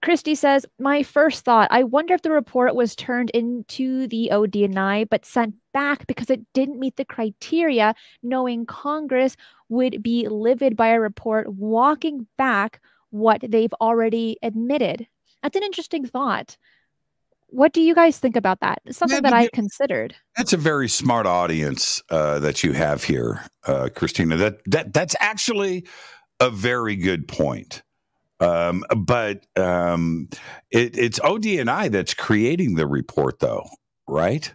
Christy says, My first thought, I wonder if the report was turned into the ODNI but sent back because it didn't meet the criteria, knowing Congress would be livid by a report walking back what they've already admitted. That's an interesting thought. What do you guys think about that? It's something yeah, that I considered. That's a very smart audience uh, that you have here, uh, Cristina. That that that's actually a very good point. Um, but um, it, it's ODNI that's creating the report, though, right?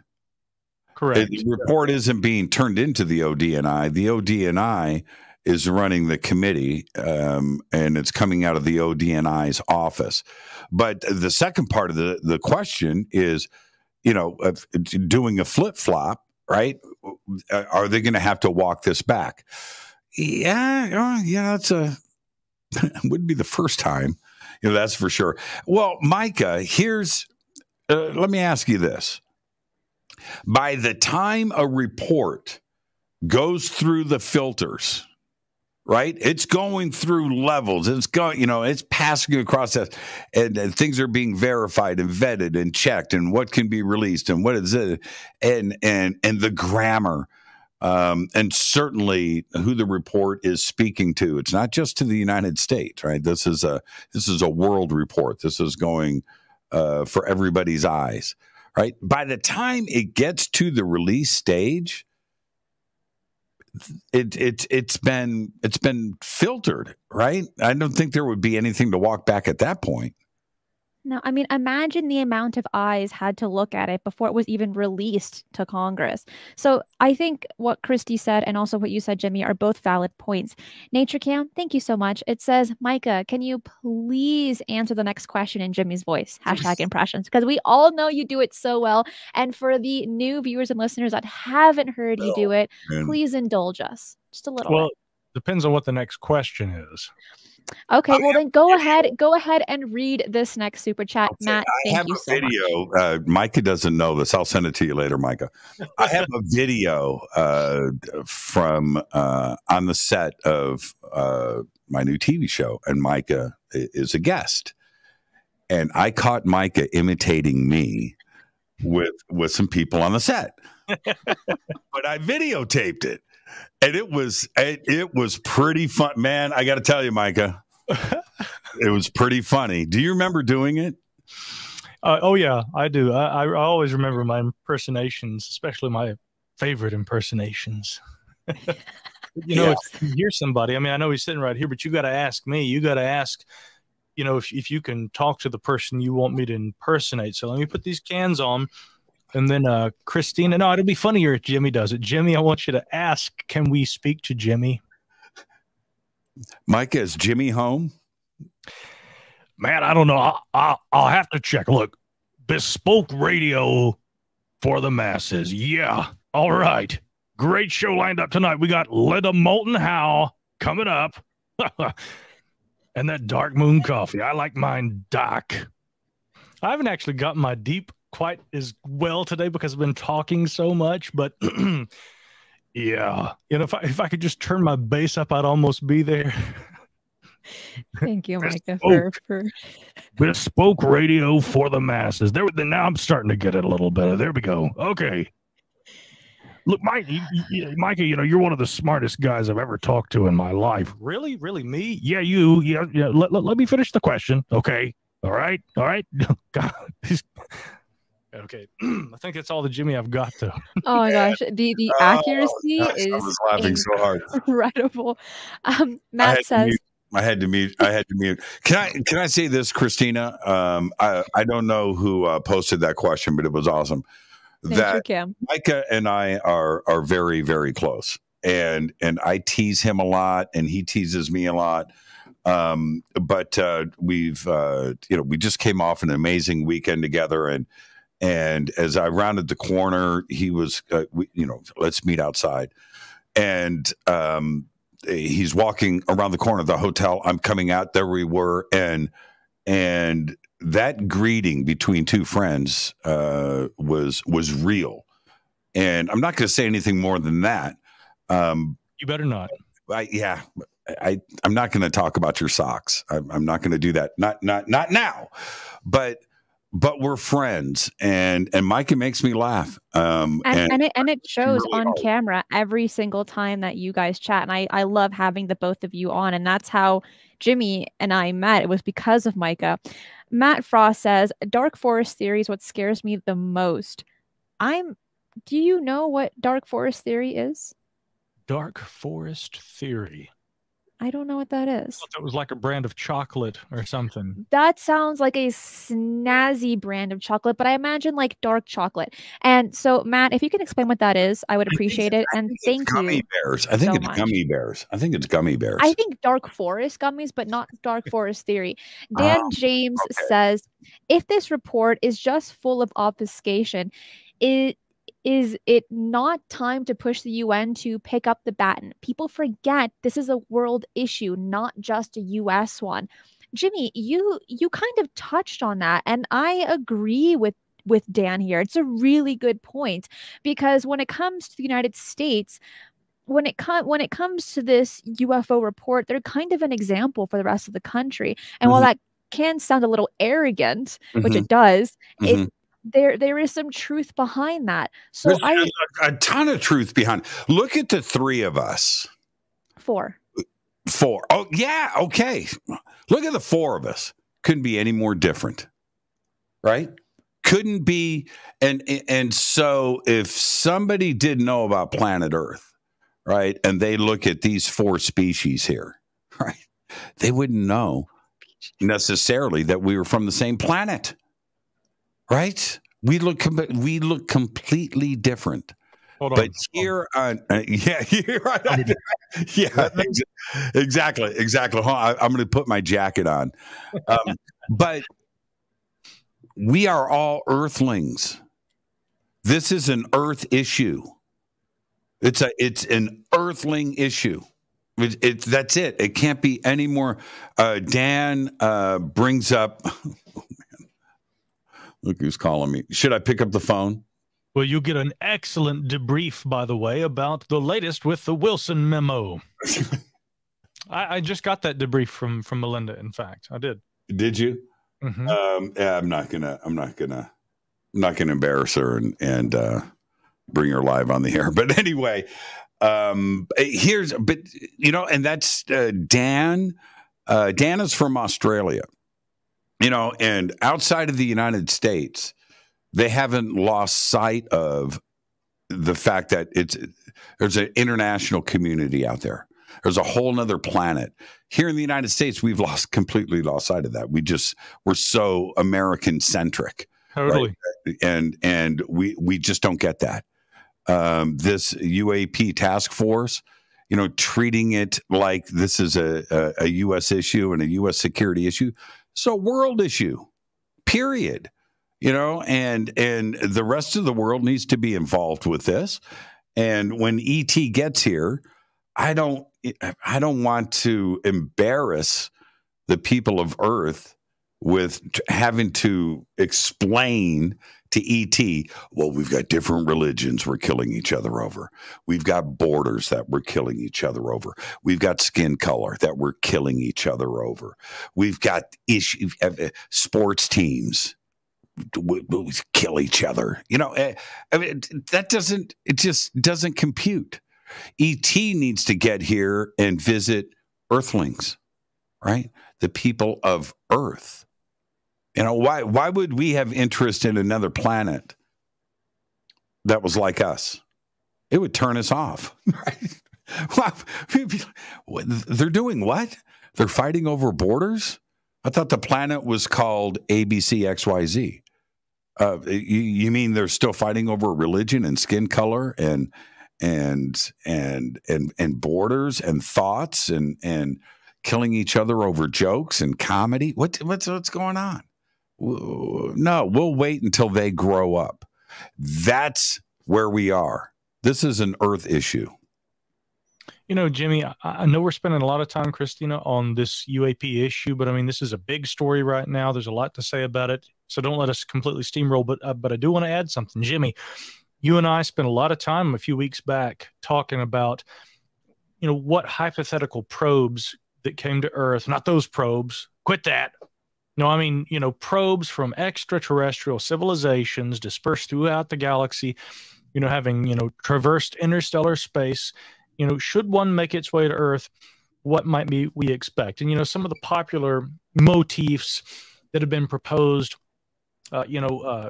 Correct. The report isn't being turned into the ODNI. The ODNI is running the committee, um, and it's coming out of the ODNI's office. But the second part of the, the question is you know, doing a flip flop, right? Are they going to have to walk this back? Yeah, yeah, that's a wouldn't be the first time, you know, that's for sure. Well, Micah, here's uh, let me ask you this: by the time a report goes through the filters, right? It's going through levels. It's going, you know, it's passing across that, and, and, things are being verified and vetted and checked, and what can be released and what is it, and and and the grammar. Um, and certainly who the report is speaking to. It's not just to the United States, right? This is a this is a world report. This is going uh, for everybody's eyes, right? By the time it gets to the release stage, it it it's been it's been filtered, right? I don't think there would be anything to walk back at that point. No, I mean, imagine the amount of eyes had to look at it before it was even released to Congress. So I think what Christy said and also what you said, Jimmy, are both valid points. Nature Cam, thank you so much. It says, Micah, can you please answer the next question in Jimmy's voice? Hashtag impressions, because we all know you do it so well. And for the new viewers and listeners that haven't heard you do it, please indulge us just a little. Well, bit. depends on what the next question is. Okay, well then go ahead, go ahead and read this next super chat, okay, Matt. I have a so video. Uh, Micah doesn't know this. I'll send it to you later, Micah. I have a video uh, from uh, on the set of uh, my new TV show, and Micah is a guest. And I caught Micah imitating me with with some people on the set, but I videotaped it and it was it, it was pretty fun, man. I got to tell you, Micah, it was pretty funny. Do you remember doing it? Uh, oh yeah, I do. I, I always remember my impersonations, especially my favorite impersonations. you know, if you hear somebody, I mean, I know he's sitting right here, but you got to ask me. You got to ask, you know, if if you can talk to the person you want me to impersonate. So let me put these cans on and then uh, Cristina, no, it'll be funnier if Jimmy does it. Jimmy, I want you to ask, can we speak to Jimmy? Mike, is Jimmy home? Man, I don't know. I, I, I'll have to check. Look, bespoke radio for the masses. Yeah. All right. Great show lined up tonight. We got Linda Moulton Howe coming up. and that dark moon coffee. I like mine dark. I haven't actually gotten my deep quite as well today because I've been talking so much, but yeah, you know, if I, if I could just turn my bass up, I'd almost be there. Thank you, Micah, for, for bespoke radio for the masses. There, now I'm starting to get it a little better. There we go. Okay. Look, Mike, you, you, Micah, you know you're one of the smartest guys I've ever talked to in my life. Really, really, me? Yeah, you. Yeah, yeah. Let, let, let me finish the question. Okay. All right. All right. God, Okay, I think that's all the Jimmy I've got though. oh my gosh, the the oh, accuracy oh, is I was laughing so hard. Incredible. Um, Matt says. I had to mute. I had to mute. Can I can I say this, Cristina? Um, I I don't know who uh, posted that question, but it was awesome. Thank that you, Cam. Micah and I are are very very close, and and I tease him a lot, and he teases me a lot. Um, but uh, we've uh, you know we just came off an amazing weekend together, and and as I rounded the corner, he was, uh, we, you know, let's meet outside. And um, he's walking around the corner of the hotel. I'm coming out. There we were, and and that greeting between two friends uh, was was real. And I'm not going to say anything more than that. Um, you better not. I, yeah, I I'm not going to talk about your socks. I'm, I'm not going to do that. Not not not now. But but we're friends and and Micah makes me laugh. Um, and, and, and it and it shows really on hard. camera every single time that you guys chat. And I, I love having the both of you on. And that's how Jimmy and I met. It was because of Micah. Matt Frost says, Dark Forest theory is what scares me the most. I'm do you know what Dark Forest theory is? Dark Forest theory. I don't know what that is. It was like a brand of chocolate or something. That sounds like a snazzy brand of chocolate, but I imagine like dark chocolate. And so, Matt, if you can explain what that is, I would appreciate it. And thank gummy you. bears. I think so it's much. gummy bears. I think it's gummy bears. I think dark forest gummies, but not dark forest theory. Ah, Dan Oh, James okay. says if this report is just full of obfuscation, it is it not time to push the UN to pick up the baton? People forget this is a world issue, not just a US one. Jimmy, you you kind of touched on that, and I agree with with Dan here. It's a really good point because when it comes to the United States, when it com- when it comes to this UFO report, they're kind of an example for the rest of the country. And while Mhm. that can sound a little arrogant, which Mhm. it does, Mhm. it there there is some truth behind that. So There's I a, a ton of truth behind. Look at the three of us. four. Four. Oh, yeah. Okay. Look at the four of us. Couldn't be any more different. Right? Couldn't be. And and so if somebody didn't know about planet Earth, right, and they look at these four species here, right, they wouldn't know necessarily that we were from the same planet. Right? We look com- we look completely different. Hold on. But here on, uh, yeah, here on, yeah, ex- exactly, exactly. On, I, am going to put my jacket on. Um, but we are all Earthlings. This is an Earth issue. It's a, it's an Earthling issue. It, it, that's it. It can't be any more. Uh, Dan uh, brings up. Look who's calling me. Should I pick up the phone? Well, you get an excellent debrief, by the way, about the latest with the Wilson memo. I, I just got that debrief from from Melinda. In fact, I did. Did you? Mhm. Um, yeah, I'm not gonna. I'm not gonna. I'm not gonna embarrass her and and uh, bring her live on the air. But anyway, um, here's. But you know, and that's uh, Dan. Uh, Dan is from Australia. You know, and outside of the United States, they haven't lost sight of the fact that it's there's an international community out there. There's a whole nother planet. Here in the United States, we've lost completely lost sight of that. We just we're so American centric, Totally. and and we we just don't get that. Um, this UAP task force, you know, treating it like this is a, a, a U.S. issue and a U.S. security issue. It's a world issue, period. You know, and and the rest of the world needs to be involved with this. And when ET gets here, I don't I don't want to embarrass the people of Earth with having to explain to ET, well, we've got different religions we're killing each other over. We've got borders that we're killing each other over. We've got skin color that we're killing each other over. We've got issue uh, sports teams we, we kill each other. You know, eh, I mean, that doesn't it just doesn't compute. ET needs to get here and visit Earthlings, right? The people of Earth. You know, why why would we have interest in another planet that was like us? It would turn us off, right? They're doing what? They're fighting over borders? I thought the planet was called ABCXYZ. Uh, you, you mean they're still fighting over religion and skin color and and and and and borders and thoughts and and killing each other over jokes and comedy? What what's what's going on? No, we'll wait until they grow up. That's where we are. This is an Earth issue. You know, Jimmy, I, I know we're spending a lot of time, Cristina, on this UAP issue, but I mean, this is a big story right now. There's a lot to say about it, so don't let us completely steamroll. But uh, but I do want to add something, Jimmy. You and I spent a lot of time a few weeks back talking about, you know, what hypothetical probes that came to Earth, not those probes. Quit that. No, I mean, you know, probes from extraterrestrial civilizations dispersed throughout the galaxy, you know, having, you know, traversed interstellar space you know, should one make its way to Earth, what might be we expect? And you know, some of the popular motifs that have been proposed, uh, you know, uh,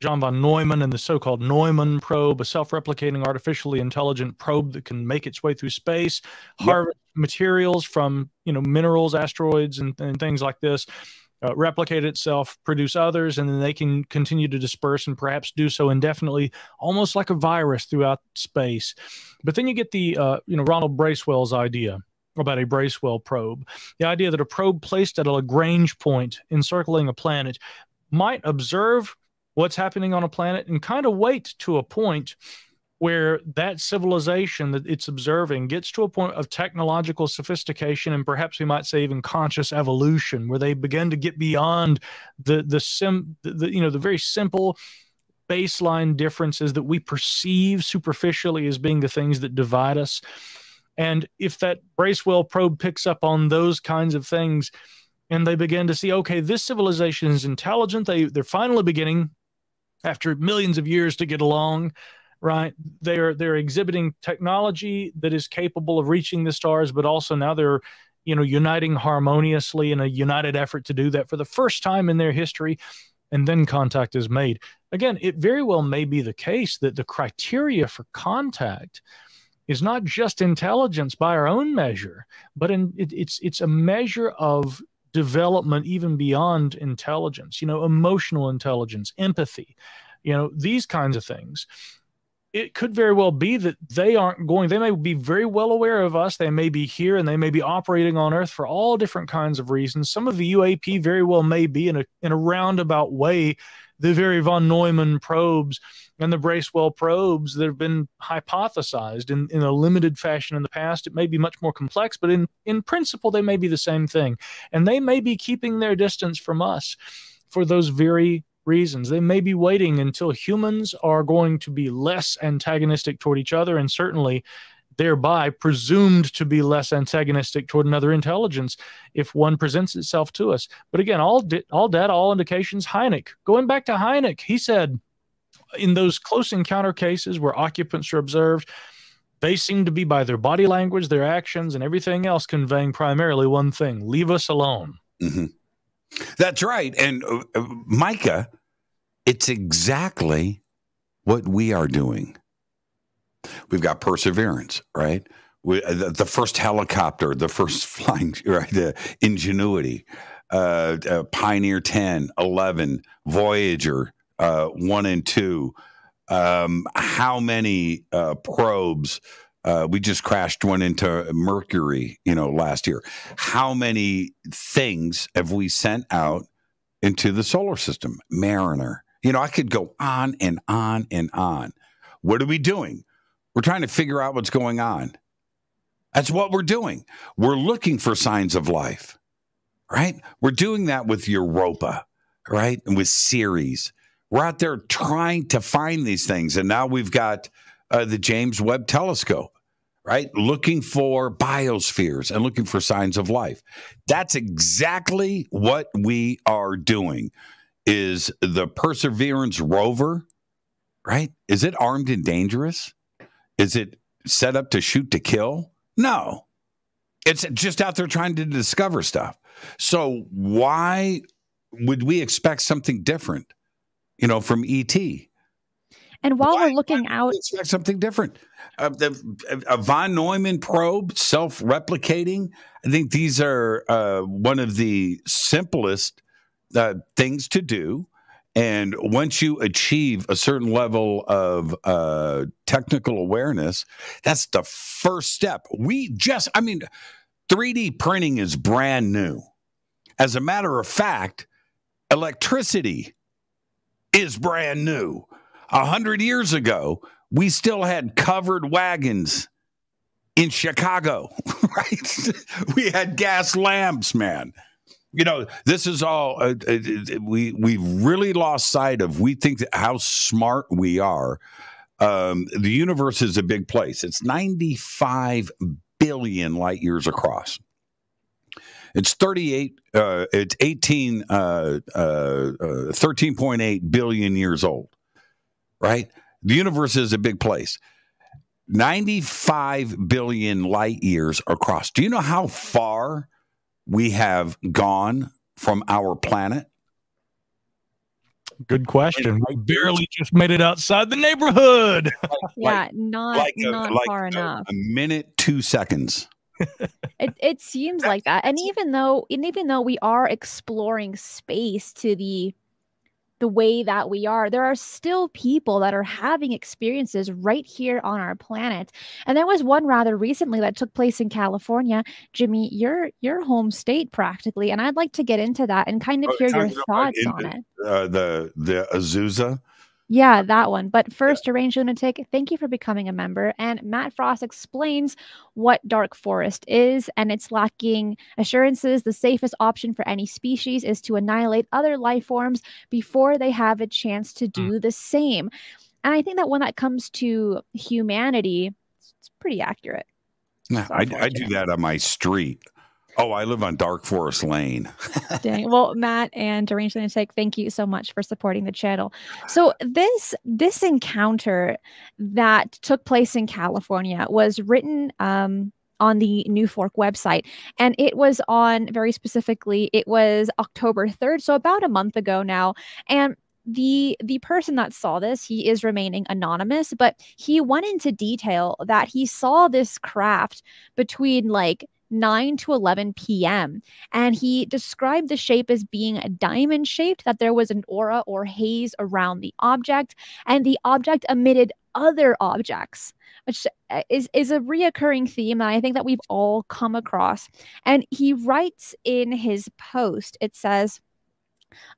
John von Neumann and the so-called Neumann probe, a self-replicating artificially intelligent probe that can make its way through space, Yep. harvest materials from you know minerals, asteroids, and, and things like this. Uh, replicate itself, produce others, and then they can continue to disperse and perhaps do so indefinitely, almost like a virus throughout space. But then you get the, uh, you know, Ronald Bracewell's idea about a Bracewell probe. The idea that a probe placed at a Lagrange point encircling a planet might observe what's happening on a planet and kind of wait to a point where that civilization that it's observing gets to a point of technological sophistication and perhaps we might say even conscious evolution where they begin to get beyond the the sim the, the you know the very simple baseline differences that we perceive superficially as being the things that divide us. And if that Bracewell probe picks up on those kinds of things and they begin to see, okay, this civilization is intelligent, they, they're finally beginning after millions of years to get along, right? They're they're exhibiting technology that is capable of reaching the stars, but also now they're you know uniting harmoniously in a united effort to do that for the first time in their history and then contact is made again it very well may be the case that the criteria for contact is not just intelligence by our own measure, but in, it, it's it's a measure of development even beyond intelligence. You know, emotional intelligence, empathy, you know, these kinds of things. It could very well be that they aren't going. They may be very well aware of us. They may be here and they may be operating on Earth for all different kinds of reasons. Some of the UAP very well may be in a in a roundabout way the very von Neumann probes and the Bracewell probes that have been hypothesized in, in a limited fashion in the past. It may be much more complex, but in, in principle, they may be the same thing. And they may be keeping their distance from us for those very reasons. They may be waiting until humans are going to be less antagonistic toward each other and certainly thereby presumed to be less antagonistic toward another intelligence if one presents itself to us. But again, all di- all data, all indications. Hynek, going back to Hynek, he said in those close encounter cases where occupants are observed, they seem to be by their body language, their actions, and everything else conveying primarily one thing: leave us alone. Mm-hmm. That's right, and uh, uh Micah, it's exactly what we are doing We've got Perseverance, right? We, uh, the, the, first helicopter, the first flying, right? The Ingenuity, uh, uh, Pioneer 10, 11, Voyager uh, 1 and 2. Um, how many probes? Uh, we just crashed one into Mercury, you know, last year. How many things have we sent out into the solar system? Mariner. You know, I could go on and on and on. What are we doing? We're trying to figure out what's going on. That's what we're doing. We're looking for signs of life, right? We're doing that with Europa, right? And with Ceres. We're out there trying to find these things. And now we've got uh, the James Webb Telescope, right? Looking for biospheres and looking for signs of life. That's exactly what we are doing. Is the Perseverance rover, right? Is it armed and dangerous? Is it set up to shoot to kill? No. It's just out there trying to discover stuff. So why would we expect something different, you know, from ET? And while why, we're looking out, expect something different. Uh, the, a von Neumann probe, self-replicating. I think these are uh, one of the simplest uh, things to do. And once you achieve a certain level of uh, technical awareness, that's the first step. We just, I mean, 3D printing is brand new. As a matter of fact, electricity is brand new. A hundred years ago, we still had covered wagons in Chicago, right? we had gas lamps, man you know, this is all uh, uh, uh, we we really lost sight of. We think how smart we are. Um, the universe is a big place. It's 95 billion light years across. It's 38, uh, it's 18, uh, uh, 13.8 billion years old, right? The universe is a big place. 95 billion light years across. Do you know how far we have gone from our planet? Good question. We barely just made it outside the neighborhood. yeah, not like a, not like far a, enough. A minute, two seconds. it it seems like that. And even though and even though we are exploring space to the the way that we are, there are still people that are having experiences right here on our planet. And there was one rather recently that took place in California. Jimmy, your your home state practically, and I'd like to get into that and kind of oh, hear your thoughts on it. Uh, the the Azusa yeah, that one. But first, Deranged Lunatic, thank you for becoming a member. And Matt Frost explains what Dark Forest is, and it's lacking assurances. The safest option for any species is to annihilate other life forms before they have a chance to hmm. do mm. the same. And I think that when that comes to humanity, it's pretty accurate. Yeah, I, I do that on my street. Oh, I live on Dark Forest Lane. Dang. Well, Matt and Deranged Lunatic, thank you so much for supporting the channel. So this this encounter that took place in California was written um, on the NUFORC website, and it was on very specifically. It was October third, so about a month ago now, and the the person that saw this he is remaining anonymous but he went into detail that he saw this craft between like 9 to 11 p.m. And he described the shape as being a diamond shaped, that there was an aura or haze around the object, and the object emitted other objects, which uh, is, is a reoccurring theme that I think that we've all come across. And he writes in his post, it says,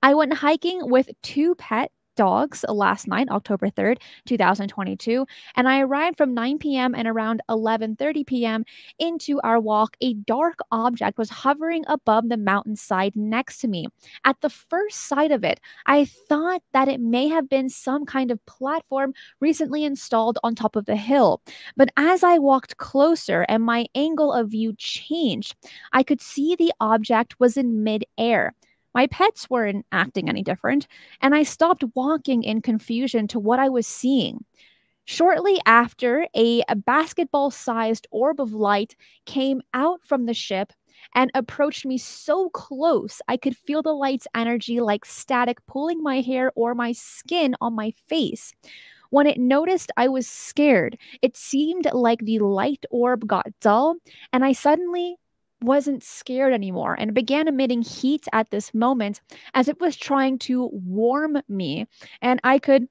I went hiking with two pet dogs last night, October 3rd, 2022, and I arrived from 9 p.m. and around 11:30 p.m. into our walk, a dark object was hovering above the mountainside next to me. At the first sight of it, I thought that it may have been some kind of platform recently installed on top of the hill. But as I walked closer and my angle of view changed, I could see the object was in midair. My pets weren't acting any different, and I stopped walking in confusion to what I was seeing. Shortly after, a, basketball sized orb of light came out from the ship and approached me so close I could feel the light's energy like static pulling my hair or my skin on my face. When it noticed I was scared, it seemed like the light orb got dull, and I suddenly wasn't scared anymore and began emitting heat at this moment as it was trying to warm me. And I could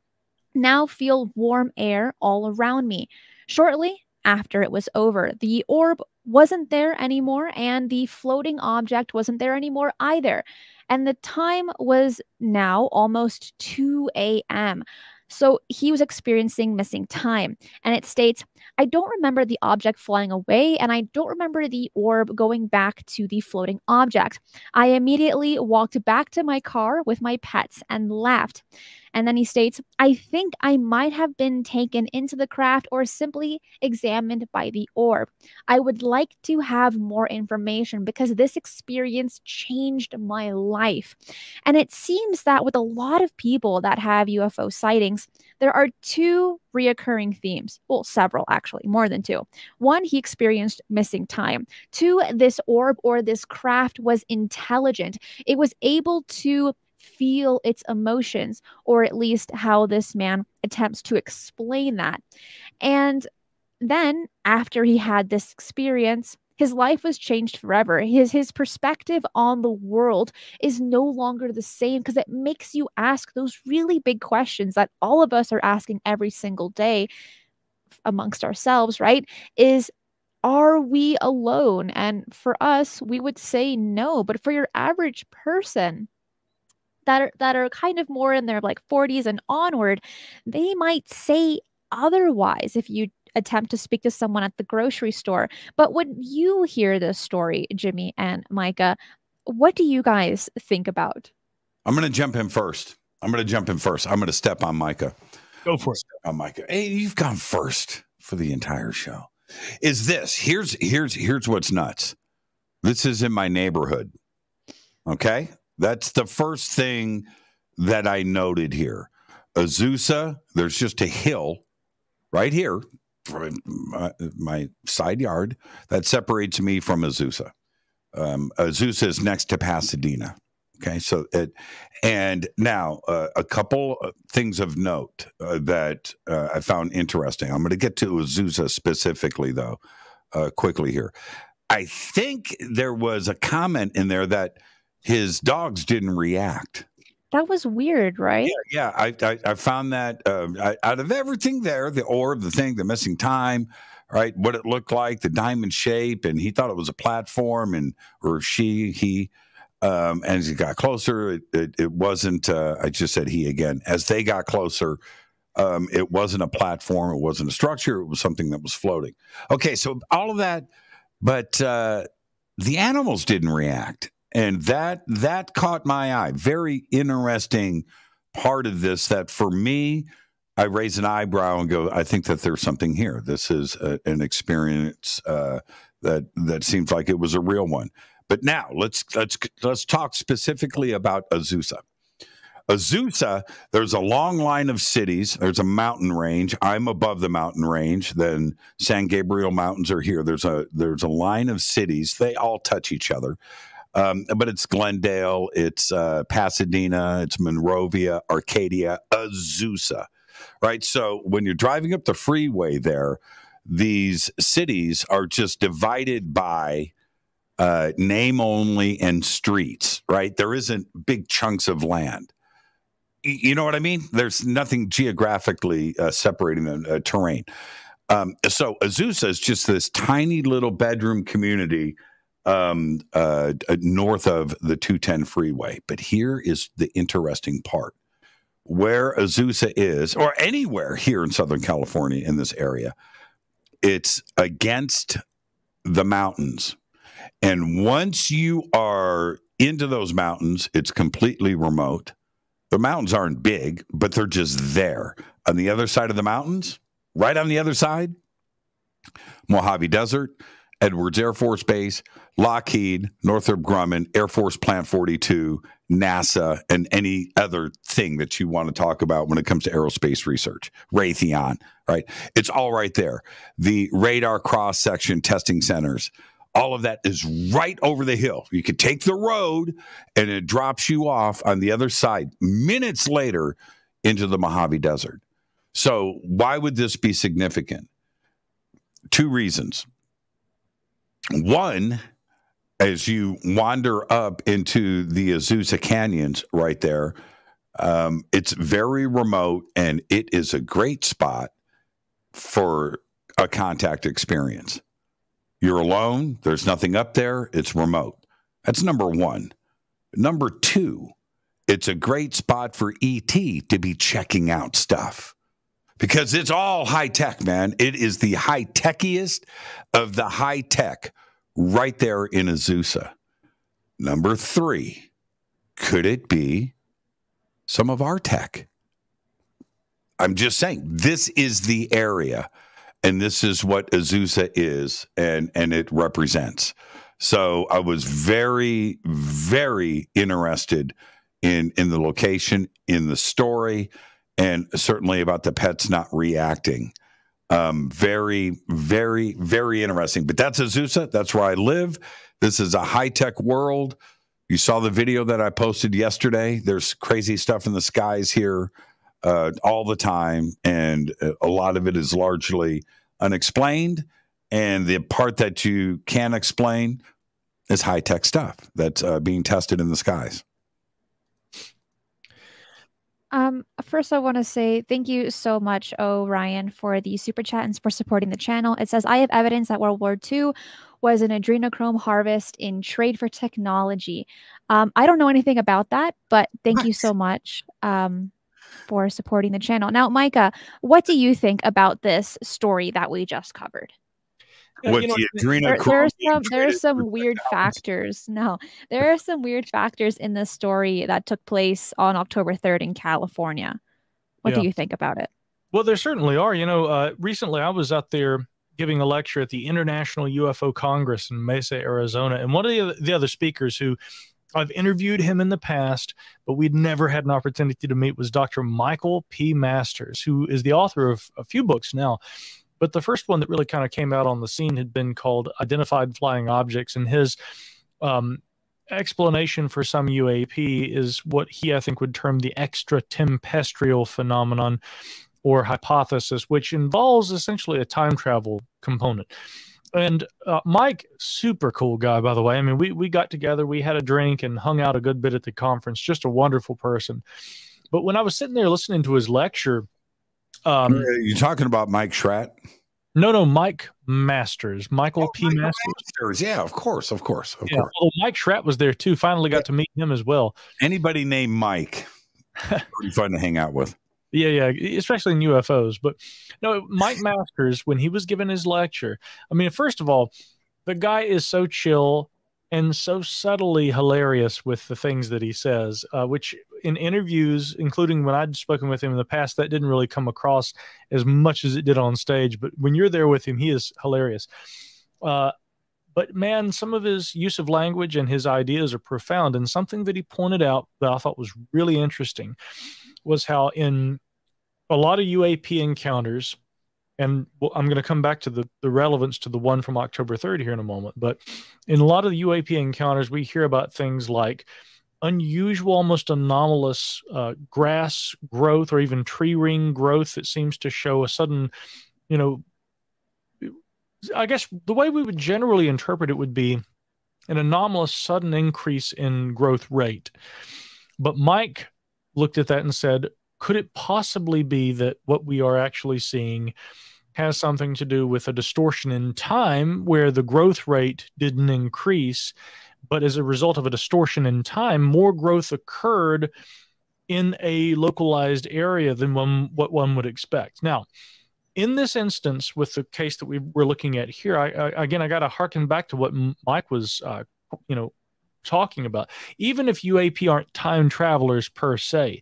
now feel warm air all around me. Shortly after it was over, the orb wasn't there anymore, and the floating object wasn't there anymore either. And the time was now almost 2 a.m. So he was experiencing missing time. And it states, I don't remember the object flying away, and I don't remember the orb going back to the floating object. I immediately walked back to my car with my pets and left. And then he states, I think I might have been taken into the craft or simply examined by the orb. I would like to have more information because this experience changed my life. And it seems that with a lot of people that have UFO sightings, there are two reoccurring themes. Well, several actually, more than two. One, he experienced missing time. Two, this orb or this craft was intelligent. It was able to feel its emotions, or at least how this man attempts to explain that. And then, after he had this experience, his life was changed forever. His his perspective on the world is no longer the same because it makes you ask those really big questions that all of us are asking every single day amongst ourselves, right? Is are we alone? And for us, we would say no, but for your average person, that are that are kind of more in their like 40s and onward, they might say otherwise if you attempt to speak to someone at the grocery store. But when you hear this story, Jimmy and Micah, what do you guys think about? I'm going to jump in first. I'm going to jump in first. I'm going to step on Micah. Go for it. Step on Micah. Hey, you've gone first for the entire show. Is this here's here's here's what's nuts. This is in my neighborhood. Okay? That's the first thing that I noted here. Azusa, there's just a hill right here from my, my side yard that separates me from Azusa. Um, Azusa is next to Pasadena. Okay, so it, and now uh, a couple things of note uh, that uh, I found interesting. I'm going to get to Azusa specifically, though, uh, quickly here. I think there was a comment in there that his dogs didn't react. That was weird, right? Yeah, yeah. I I, I found that uh, I, out of everything there, the orb, the thing, the missing time, right? What it looked like, the diamond shape, and he thought it was a platform, and or she, he. Um, and as he got closer, it, it, it wasn't. Uh, I just said he again. As they got closer, um, it wasn't a platform. It wasn't a structure. It was something that was floating. Okay, so all of that, but uh, the animals didn't react, and that that caught my eye. Very interesting part of this. That for me, I raise an eyebrow and go, I think that there's something here. This is a, an experience uh, that that seems like it was a real one. But now let's let's let's talk specifically about Azusa. Azusa, there's a long line of cities. There's a mountain range. I'm above the mountain range. Then San Gabriel Mountains are here. There's a there's a line of cities. They all touch each other. Um, but it's Glendale, it's uh, Pasadena, it's Monrovia, Arcadia, Azusa, right? So when you're driving up the freeway there, these cities are just divided by uh, name only and streets, right? There isn't big chunks of land. You know what I mean? There's nothing geographically uh, separating the uh, terrain. Um, so Azusa is just this tiny little bedroom community um, uh, uh north of the 210 freeway. But here is the interesting part where Azusa is, or anywhere here in Southern California in this area, it's against the mountains and once you are into those mountains, it's completely remote. The mountains aren't big, but they're just there. On the other side of the mountains, right on the other side, Mojave Desert, Edwards Air Force Base, Lockheed, Northrop Grumman, Air Force Plant 42, NASA, and any other thing that you want to talk about when it comes to aerospace research. Raytheon, right? It's all right there. The radar cross section testing centers, all of that is right over the hill. You could take the road and it drops you off on the other side minutes later into the Mojave Desert. So, why would this be significant? Two reasons. One, as you wander up into the Azusa Canyons right there, um, it's very remote and it is a great spot for a contact experience. You're alone. There's nothing up there. It's remote. That's number one. Number two, it's a great spot for ET to be checking out stuff because it's all high tech, man. It is the high techiest of the high tech right there in Azusa. Number three, could it be some of our tech? I'm just saying, this is the area and this is what Azusa is and and it represents. So I was very very interested in in the location, in the story, and certainly about the pets not reacting. Um, very very very interesting. But that's Azusa. That's where I live. This is a high tech world. You saw the video that I posted yesterday. There's crazy stuff in the skies here uh, all the time, and a lot of it is largely unexplained. And the part that you can explain is high tech stuff that's uh, being tested in the skies. Um, first, I want to say thank you so much, oh Ryan, for the super chat and for supporting the channel. It says I have evidence that World War II was an adrenochrome harvest in trade for technology. Um, I don't know anything about that, but thank what? you so much. Um, for supporting the channel. Now, Micah, what do you think about this story that we just covered? What you know, the there, there, are some there are some weird factors. No, there are some weird factors in this story that took place on October 3rd in California. What yeah. do you think about it? Well, there certainly are. You know, uh, recently I was out there giving a lecture at the International UFO Congress in Mesa, Arizona, and one of the, the other speakers who I've interviewed him in the past, but we'd never had an opportunity to meet was Dr. Michael P. Masters, who is the author of a few books now. But the first one that really kind of came out on the scene had been called Identified Flying Objects. And his um, explanation for some UAP is what he, I think, would term the extratempestrial phenomenon or hypothesis, which involves essentially a time travel component. And uh, Mike, super cool guy, by the way. I mean, we we got together, we had a drink, and hung out a good bit at the conference. Just a wonderful person. But when I was sitting there listening to his lecture, um, you talking about Mike Schratt? No, no, Mike Masters, Michael oh, P. Masters. Masters. Yeah, of course, of course, of yeah. course. Well, Mike Schratt was there too. Finally got to meet him as well. Anybody named Mike, pretty fun to hang out with. Yeah, yeah, especially in UFOs. But no, Mike Masters, when he was giving his lecture, I mean, first of all, the guy is so chill and so subtly hilarious with the things that he says, uh, which in interviews, including when I'd spoken with him in the past, that didn't really come across as much as it did on stage. But when you're there with him, he is hilarious. Uh, but man, some of his use of language and his ideas are profound. And something that he pointed out that I thought was really interesting was how in a lot of UAP encounters, and I'm going to come back to the, the relevance to the one from October 3rd here in a moment. But in a lot of the UAP encounters, we hear about things like unusual, almost anomalous uh, grass growth or even tree ring growth that seems to show a sudden, you know, I guess the way we would generally interpret it would be an anomalous sudden increase in growth rate. But Mike looked at that and said, could it possibly be that what we are actually seeing has something to do with a distortion in time where the growth rate didn't increase, but as a result of a distortion in time, more growth occurred in a localized area than one, what one would expect. Now, in this instance, with the case that we were looking at here, I, I again I got to harken back to what Mike was, uh, you know, talking about. Even if UAP aren't time travelers per se,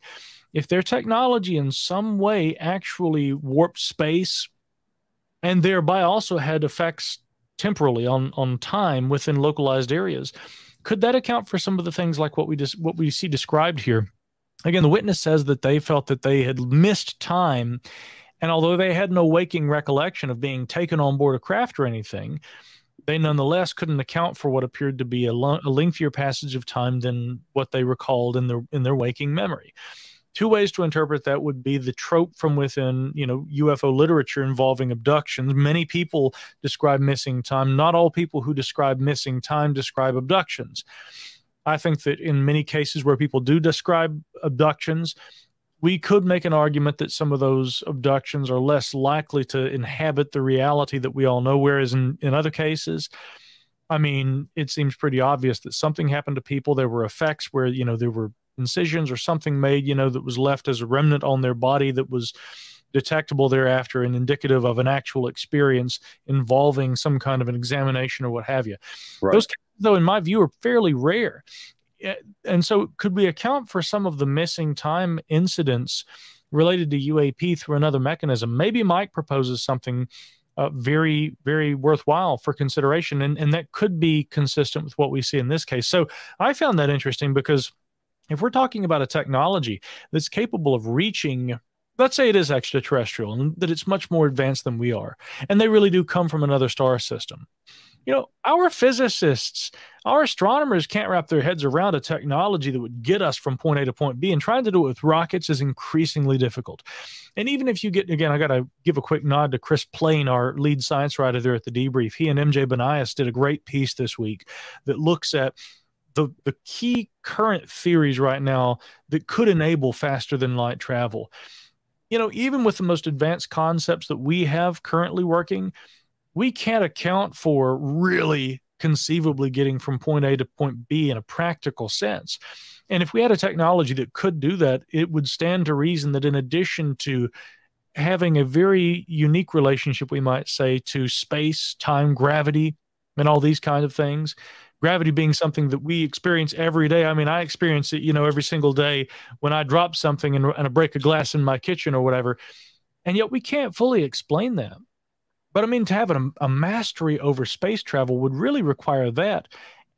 if their technology in some way actually warped space and thereby also had effects temporally on on time within localized areas could that account for some of the things like what we just what we see described here? Again the witness says that they felt that they had missed time and although they had no waking recollection of being taken on board a craft or anything they nonetheless couldn't account for what appeared to be a, a lengthier passage of time than what they recalled in their in their waking memory two ways to interpret that would be the trope from within you know ufo literature involving abductions. Many people describe missing time. Not all people who describe missing time describe abductions. I think that in many cases where people do describe abductions we could make an argument that some of those abductions are less likely to inhabit the reality that we all know whereas in, in other cases I mean, it seems pretty obvious that something happened to people. There were effects where, you know, there were incisions or something made, you know, that was left as a remnant on their body that was detectable thereafter and indicative of an actual experience involving some kind of an examination or what have you. Right. Those, though, in my view, are fairly rare. And so, could we account for some of the missing time incidents related to UAP through another mechanism? Maybe Mike proposes something uh, very, very worthwhile for consideration, and, and that could be consistent with what we see in this case. So, I found that interesting because if we're talking about a technology that's capable of reaching let's say it is extraterrestrial and that it's much more advanced than we are and they really do come from another star system. You know our physicists our astronomers can't wrap their heads around a technology that would get us from point a to point b and trying to do it with rockets is increasingly difficult. And even if you get again i got to give a quick nod to chris plain our lead science writer there at the debrief. He and mj banias did a great piece this week that looks at the, the key current theories right now that could enable faster than light travel. You know, even with the most advanced concepts that we have currently working, we can't account for really conceivably getting from point A to point B in a practical sense. And if we had a technology that could do that, it would stand to reason that in addition to having a very unique relationship, we might say, to space, time, gravity, and all these kind of things, gravity being something that we experience every day. I mean, I experience it, you know, every single day when I drop something and, and I break a glass in my kitchen or whatever. And yet we can't fully explain that. But I mean, to have a, a mastery over space travel would really require that.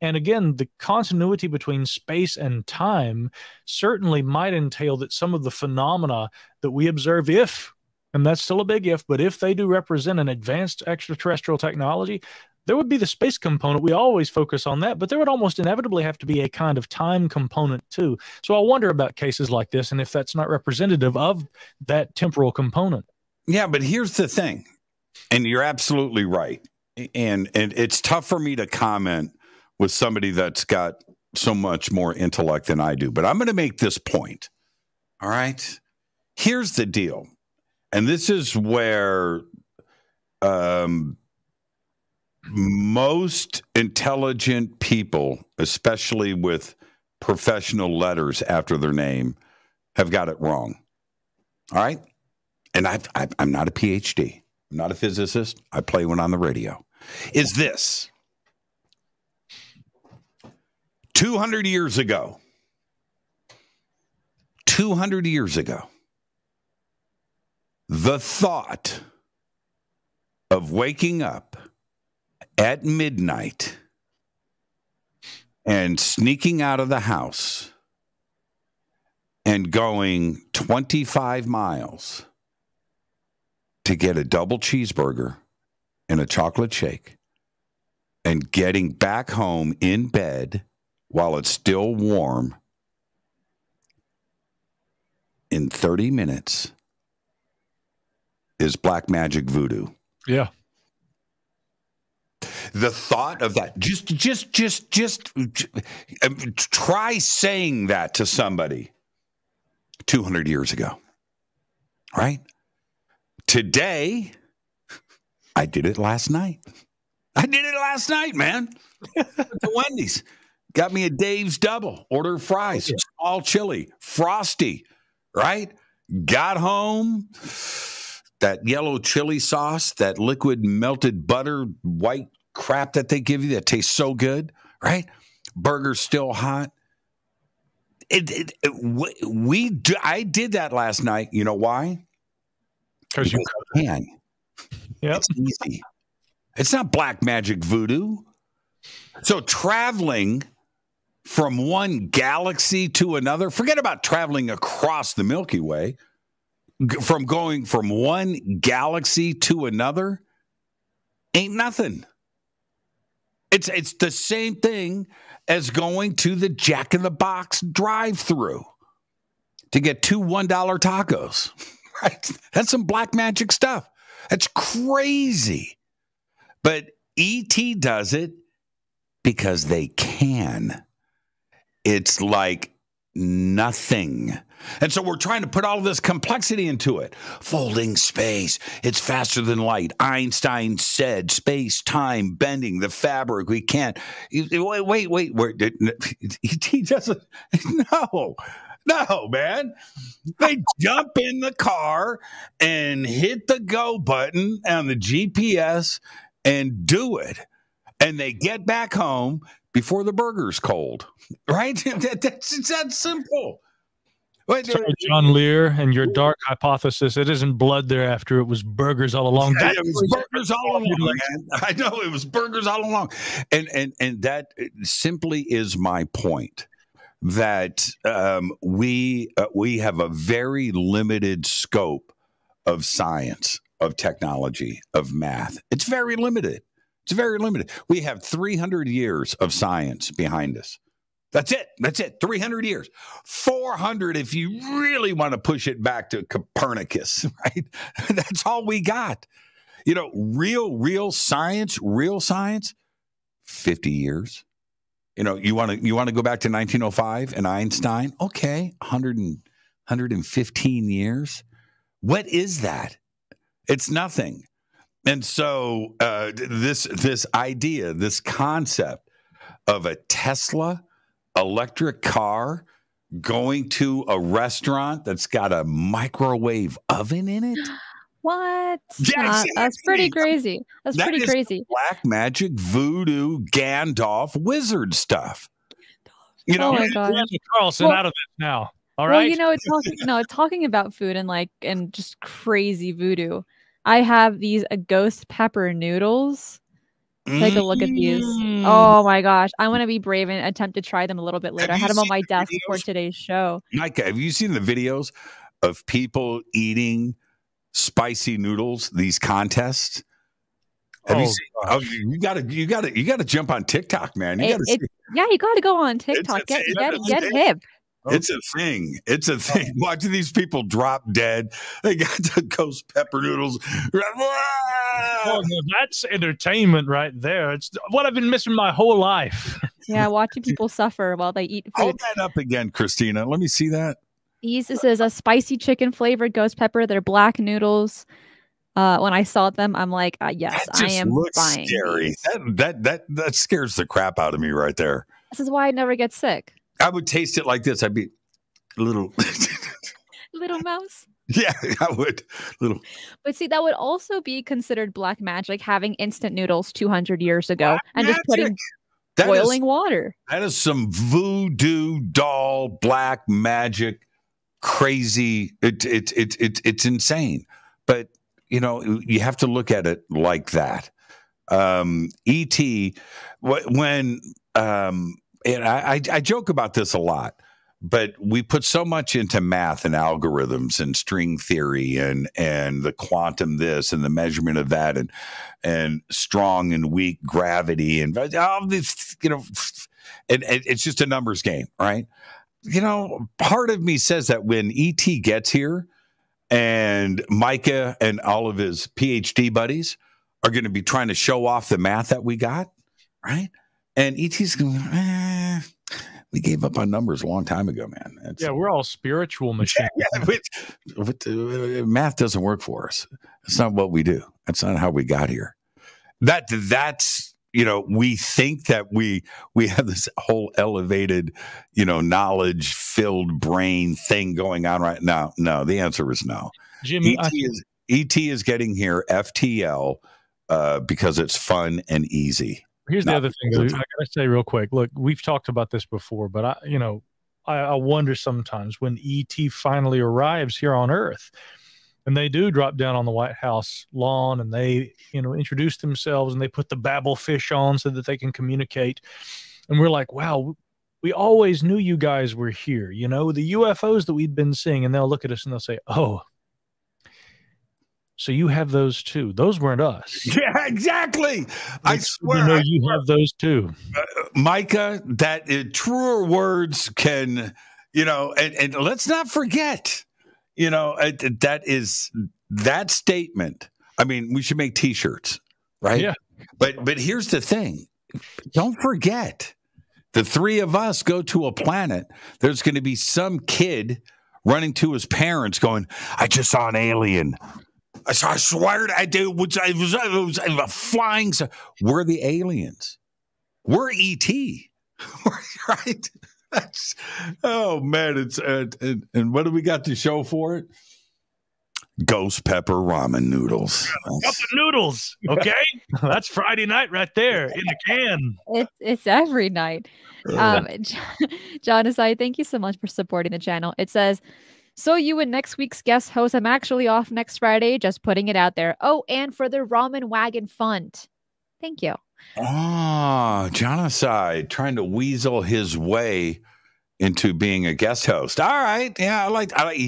And again, the continuity between space and time certainly might entail that some of the phenomena that we observe, if, and that's still a big if, but if they do represent an advanced extraterrestrial technology, there would be the space component. We always focus on that, but there would almost inevitably have to be a kind of time component too. So I wonder about cases like this and if that's not representative of that temporal component. Yeah, but here's the thing, and you're absolutely right. and and it's tough for me to comment with somebody that's got so much more intellect than I do. But I'm going to make this point. All right. Here's the deal. And this is where um, most intelligent people, especially with professional letters after their name, have got it wrong. All right. And i am not a PhD, I'm not a physicist. I play one on the radio. Is this 200 years ago? 200 years ago, the thought of waking up at midnight and sneaking out of the house and going 25 miles to get a double cheeseburger and a chocolate shake and getting back home in bed while it's still warm in 30 minutes is black magic voodoo. Yeah. The thought of that, just, just, just, just, um, try saying that to somebody 200 years ago, right? Today, I did it last night. I did it last night, man. the Wendy's got me a Dave's double, order of fries, yeah. small chili, frosty, right? Got home, that yellow chili sauce, that liquid melted butter, white crap that they give you that tastes so good, right? Burger's still hot. It, it, it we do, I did that last night. You know why? Because you can. Yep. It's easy. It's not black magic voodoo. So traveling from one galaxy to another, forget about traveling across the Milky Way. From going from one galaxy to another ain't nothing. It's it's the same thing as going to the Jack in the Box drive-through to get two $1 tacos. Right? That's some black magic stuff. That's crazy. But ET does it because they can. It's like nothing. And so we're trying to put all this complexity into it. Folding space, it's faster than light. Einstein said space, time, bending, the fabric. We can't. Wait, wait, wait. wait. He doesn't. No, no, man. They jump in the car and hit the go button on the GPS and do it. And they get back home before the burger's cold, right? that, that's it's that simple. Wait, Sorry, John Lear and your dark hypothesis. It isn't blood there after it was burgers all along. Yeah, it was burgers all along. Man. I know it was burgers all along, and and and that simply is my point that um, we uh, we have a very limited scope of science, of technology, of math. It's very limited. It's very limited. We have 300 years of science behind us. That's it. That's it. 300 years. 400 if you really want to push it back to Copernicus, right? That's all we got. You know, real, real science, real science, 50 years. You know, you want to you want to go back to 1905 and Einstein? Okay, 100 and, 115 years. What is that? It's nothing. And so uh, this this idea, this concept of a Tesla electric car going to a restaurant that's got a microwave oven in it. What? Yeah, uh, that's pretty crazy. That's that pretty crazy. Black magic, voodoo, Gandalf, wizard stuff. You know, oh my God. Carlson well, out of this now. All right. Well, you know, it's talking no, talking about food and like and just crazy voodoo. I have these uh, ghost pepper noodles. Take a look at these. Mm. Oh my gosh. I want to be brave and attempt to try them a little bit later. Have I had them on my desk videos? for today's show. Micah, have you seen the videos of people eating spicy noodles, these contests? Have oh, you seen? Oh, you got to, you got to, you got to jump on TikTok, man. You it, it, yeah, you got to go on TikTok. It's, get, it's, get, get hip. Oh. It's a thing. It's a thing. Watching these people drop dead. They got the ghost pepper noodles. Oh, that's entertainment right there. It's what I've been missing my whole life. Yeah, watching people suffer while they eat food. Hold that up again, Cristina. Let me see that. These this is a spicy chicken flavored ghost pepper. They're black noodles. Uh, when I saw them, I'm like, uh, yes, I am buying. Scary. That, that that that scares the crap out of me right there. This is why I never get sick. I would taste it like this. I'd be little little mouse. Yeah, I would. Little. But see, that would also be considered black magic, having instant noodles 200 years ago black and magic. just putting That boiling is- water. That is some voodoo doll black magic crazy it it it, it it's insane. But you know, you have to look at it like that. Um ET when um and I, I I joke about this a lot, but we put so much into math and algorithms and string theory and and the quantum this and the measurement of that and and strong and weak gravity and all this you know and, and it's just a numbers game right? You know part of me says that when et gets here and micah and all of his phd buddies are going to be trying to show off the math that we got right and et's going eh, we gave up on numbers a long time ago man It's- Yeah, we're all spiritual machines. yeah, uh, math doesn't work for us. It's not what we do. That's not how we got here. That that's you know we think that we we have this whole elevated you know knowledge filled brain thing going on right now. No, the answer is no. Jimmy, ET I, is ET is getting here FTL uh, because it's fun and easy. Here's the other thing. I gotta say real quick. Look, we've talked about this before, but I, you know, I, I wonder sometimes when ET finally arrives here on Earth, and they do drop down on the White House lawn, and they, you know, introduce themselves, and they put the babble fish on so that they can communicate, and we're like, wow. We always knew you guys were here, you know, the UFOs that we'd been seeing, and they'll look at us and they'll say, Oh, so you have those too. Those weren't us. Yeah, exactly. I It's to swear, know I you have those too. Micah, that uh, truer words can, you know, and, and let's not forget, you know, uh, that is that statement. I mean, we should make T-shirts, right? Yeah. But but here's the thing: don't forget, the three of us go to a planet. There's going to be some kid running to his parents, going, "I just saw an alien." I saw- I swear to I do. Which I was, it was a flying. s- We're the aliens. We're ET, right? That's, oh man, it's uh, and, and what do we got to show for it? Ghost pepper ramen noodles. Cup That's- of noodles. Okay. That's Friday night right there in the can. It's it's every night. Um, John aside, thank you so much for supporting the channel. It says, "So you and next week's guest host, I'm actually off next Friday. Just putting it out there. Oh, and for the Ramen Wagon Fund. Thank you. Ah, genocide trying to weasel his way into being a guest host. All right, yeah, I like. I like.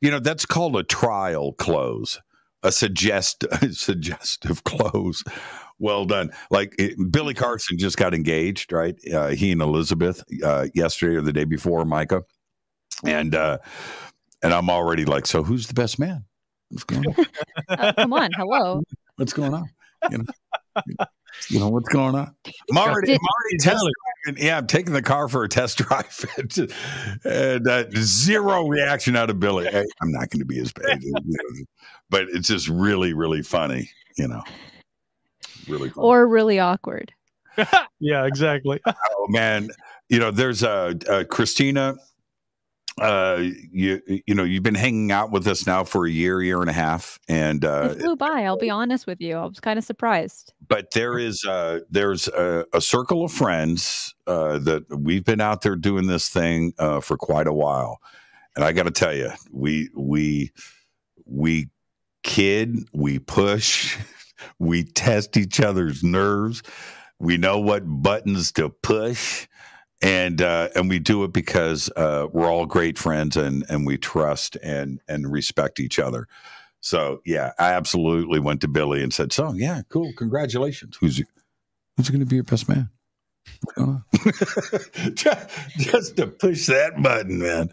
You know, that's called a trial close, a suggest suggestive close. Well done. Like it, Billy Carson just got engaged, right? Uh, he and Elizabeth uh, yesterday or the day before, Micah, and uh, and I'm already like, so who's the best man? What's going on? Uh, come on, hello. What's going on? You know, you know what's going on? I'm already, I'm already test driving. Yeah, I'm taking the car for a test drive, and uh, zero reaction out of Billy. Hey, I'm not going to be as bad, you know, but it's just really, really funny. You know, really funny. Or really awkward. yeah, exactly. oh man, you know, there's a uh, uh, Cristina. Uh, you you know, you've been hanging out with us now for a year, year and a half, and uh, it flew by. I'll be honest with you. I was kind of surprised. but there is uh there's a, a circle of friends uh that we've been out there doing this thing uh for quite a while and i got to tell you we we we kid we push we test each other's nerves we know what buttons to push and uh and we do it because uh we're all great friends and and we trust and and respect each other so yeah, I absolutely went to Billy and said, "So yeah, cool, congratulations. Who's who's going to be your best man?" just, just to push that button, man.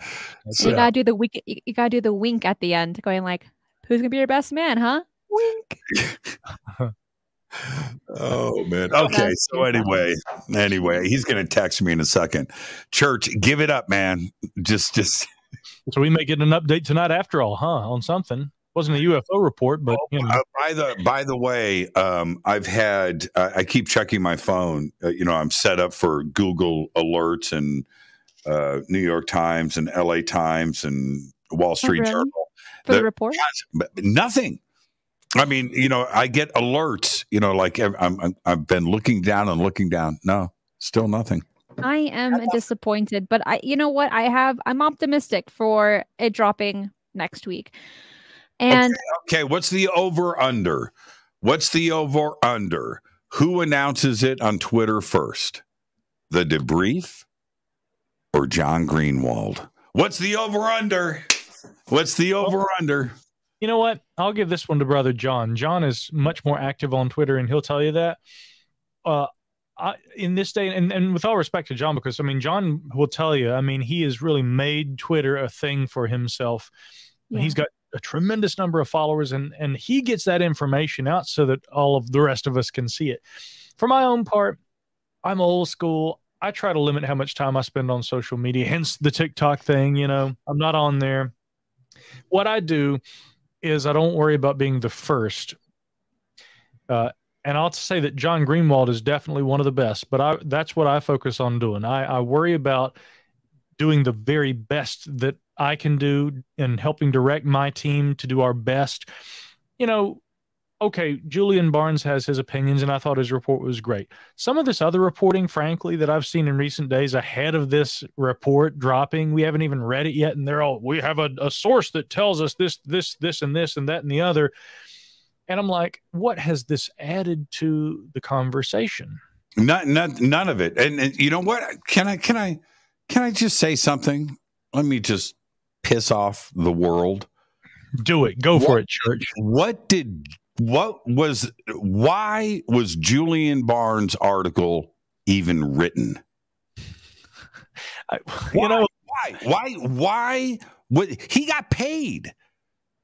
So, you gotta do the wink. You gotta do the wink at the end, going like, "Who's gonna be your best man, huh?" Wink. oh man. Okay. So anyway, anyway, he's gonna text me in a second. Church, give it up, man. Just, just. So we may get an update tonight after all, huh? On something wasn't a UFO report, but you know. uh, by the by the way, um, I've had uh, I keep checking my phone. Uh, you know, I'm set up for Google alerts and uh, New York Times and L.A. Times and Wall oh, Street oh, really? Journal for the, the report. Nothing. I mean, you know, I get alerts. You know, like I'm, I'm I've been looking down and looking down. No, still nothing. I am disappointed, but I, you know what? I have. I'm optimistic for it dropping next week. And okay, okay, what's the over under? What's the over under? Who announces it on Twitter first? The debrief or John Greenewald? What's the over under? What's the over under? You know what? I'll give this one to brother John. John is much more active on Twitter, and he'll tell you that. Uh, I, in this day, and, and with all respect to John, because I mean, John will tell you, I mean, he has really made Twitter a thing for himself. Yeah. He's got a tremendous number of followers and and he gets that information out so that all of the rest of us can see it for my own part i'm old school i try to limit how much time i spend on social media hence the tiktok thing you know i'm not on there what i do is i don't worry about being the first uh, and I'll say that John Greenewald is definitely one of the best, but I, that's what I focus on doing. I, I worry about doing the very best that I can do and helping direct my team to do our best. You know, okay, Julian Barnes has his opinions, and I thought his report was great. Some of this other reporting, frankly, that I've seen in recent days ahead of this report dropping, we haven't even read it yet, and they're all, we have a, a source that tells us this, this, this, and this, and that, and the other. And I'm like, what has this added to the conversation? Not, not, none of it. And, and you know what? Can I, can I, can I just say something? Let me just piss off the world? Do it. Go what, for it, church. What did what was why was Julian Barnes' article even written? I, you why, know why why why what he got paid.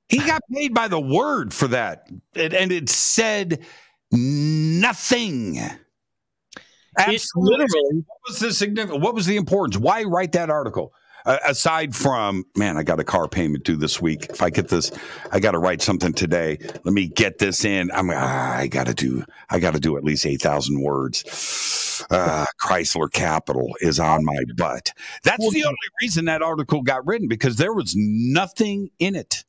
He got paid by the word for that. And, and it said nothing. Absolutely. What was the significance? What was the importance? Why write that article? Uh, aside from man i got a car payment due this week if i get this i got to write something today let me get this in i'm ah, i gotta do i gotta do at least 8000 words uh, chrysler capital is on my butt that's the only reason that article got written because there was nothing in it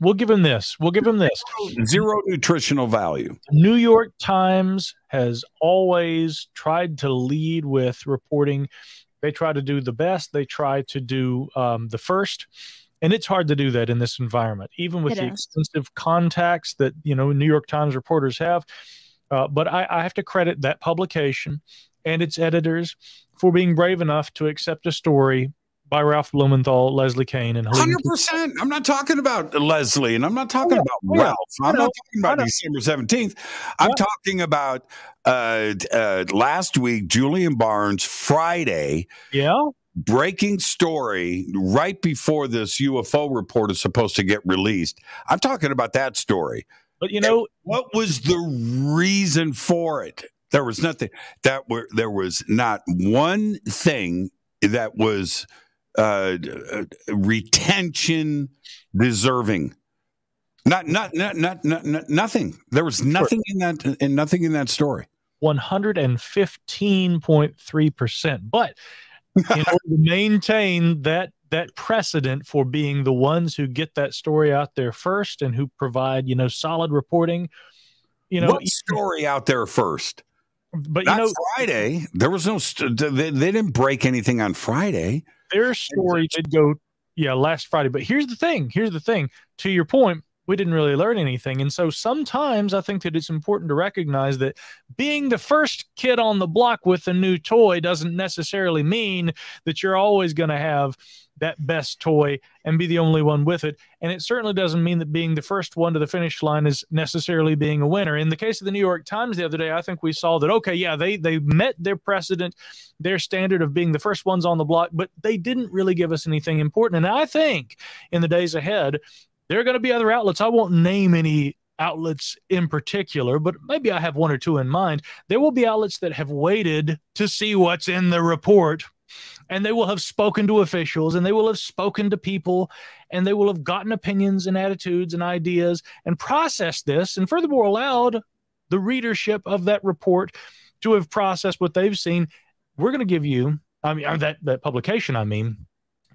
We'll give him this. We'll give him this. Zero nutritional value. New York Times has always tried to lead with reporting they try to do the best. They try to do um, the first, and it's hard to do that in this environment, even with it the is. extensive contacts that you know New York Times reporters have. Uh, but I, I have to credit that publication and its editors for being brave enough to accept a story by Ralph Blumenthal, Leslie Kean, and hundred percent. I'm not talking about Leslie, and I'm not talking oh, about Ralph. I'm not talking about December seventeenth. I'm yeah. talking about uh, uh, last week, Julian Barnes, Friday. Yeah. Breaking story right before this UFO report is supposed to get released. I'm talking about that story. But you know, and what was the reason for it? There was nothing that were there was not one thing that was uh, retention deserving. Not, not, not, not, not, nothing. There was nothing in that, and nothing in that story. One hundred and fifteen point three percent. But in order to maintain that that precedent for being the ones who get that story out there first and who provide, you know, solid reporting. You know, what story out there first? But Not you know, Friday there was no. St- they, they didn't break anything on Friday. Their story did go, yeah, last Friday. But here's the thing. Here's the thing. To your point, we didn't really learn anything. And so sometimes I think that it's important to recognize that being the first kid on the block with a new toy doesn't necessarily mean that you're always going to have that best toy and be the only one with it. And it certainly doesn't mean that being the first one to the finish line is necessarily being a winner. In the case of the New York Times the other day, I think we saw that okay, yeah, they they met their precedent, their standard of being the first ones on the block, but they didn't really give us anything important. And I think in the days ahead, there are going to be other outlets. I won't name any outlets in particular, but maybe I have one or two in mind. There will be outlets that have waited to see what's in the report and they will have spoken to officials and they will have spoken to people and they will have gotten opinions and attitudes and ideas and processed this and furthermore allowed the readership of that report to have processed what they've seen we're going to give you i mean that that publication i mean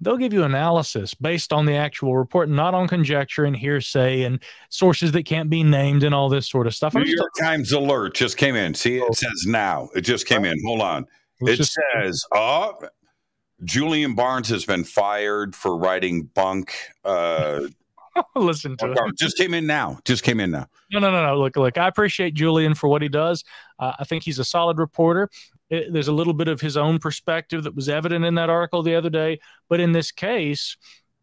they'll give you analysis based on the actual report, not on conjecture and hearsay and sources that can't be named and all this sort of stuff. New York Times alert just came in. See, it oh. says now. It just came oh. in. Hold on. It says, "Oh, Julian Barnes has been fired for writing bunk." Uh, Listen to it. Just came in now. Just came in now. No, no, no, no. Look, look. I appreciate Julian for what he does. Uh, I think he's a solid reporter. It, there's a little bit of his own perspective that was evident in that article the other day, but in this case,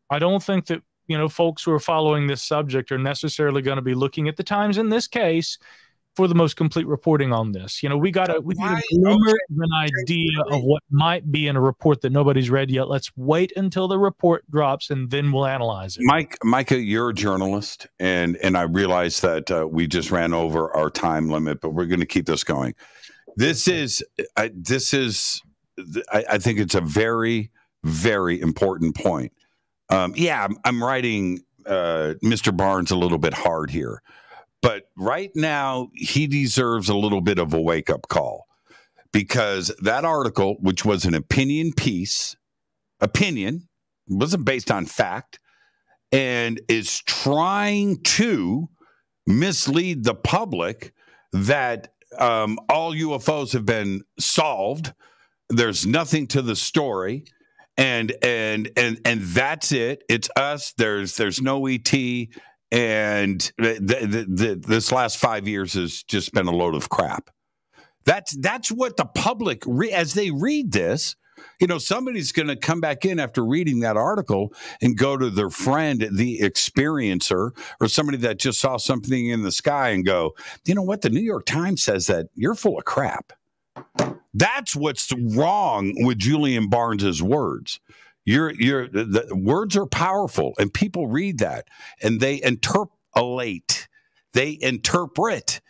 I don't think that you know folks who are following this subject are necessarily going to be looking at the Times in this case for the most complete reporting on this. You know, we got a we need a glimmer of an idea of what might be in a report that nobody's read yet. Let's wait until the report drops and then we'll analyze it. Mike, Micah, you're a journalist, and and I realize that uh, we just ran over our time limit, but we're going to keep this going. This is I, this is I, I, think it's a very very important point. Um, yeah, I'm, I'm writing uh, Mr. Barnes a little bit hard here but right now, he deserves a little bit of a wake up call because that article, which was an opinion piece, opinion, wasn't based on fact, and is trying to mislead the public that um, all UFOs have been solved. There's nothing to the story. And and and and that's it. It's us. There's there's no ET and the, the, the, this last five years has just been a load of crap. That's that's what the public, re- as they read this, you know, somebody's going to come back in after reading that article and go to their friend, the experiencer, or somebody that just saw something in the sky and go, you know what? The New York Times says that you're full of crap. That's what's wrong with Julian Barnes's words. You're you're the words are powerful, and people read that and they interpolate, they interpret.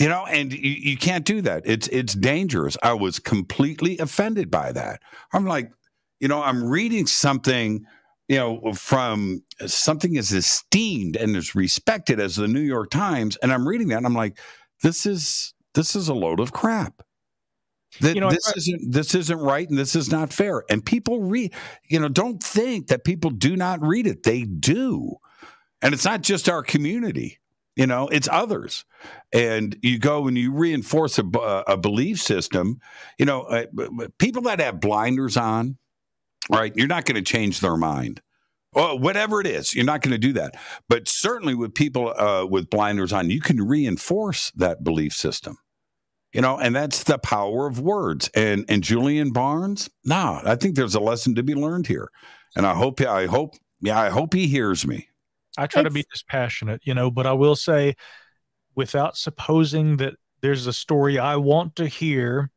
You know, and you, you can't do that. It's it's dangerous. I was completely offended by that. I'm like, you know, I'm reading something you know, from something as esteemed and as respected as the New York Times, and I'm reading that, and I'm like, this is this is a load of crap. That you know, this isn't this isn't right and this is not fair. And people read, you know, don't think that people do not read it. They do. And it's not just our community, you know, it's others. And you go and you reinforce a, a belief system, you know, uh, people that have blinders on, right? You're not going to change their mind. Well, whatever it is, you're not going to do that. But certainly with people uh, with blinders on, you can reinforce that belief system. You know, and that's the power of words. And and Julian Barnes, nah, I think there's a lesson to be learned here. And I hope I hope yeah, I hope he hears me. I try it's, to be dispassionate, you know, but I will say without supposing that there's a story I want to hear,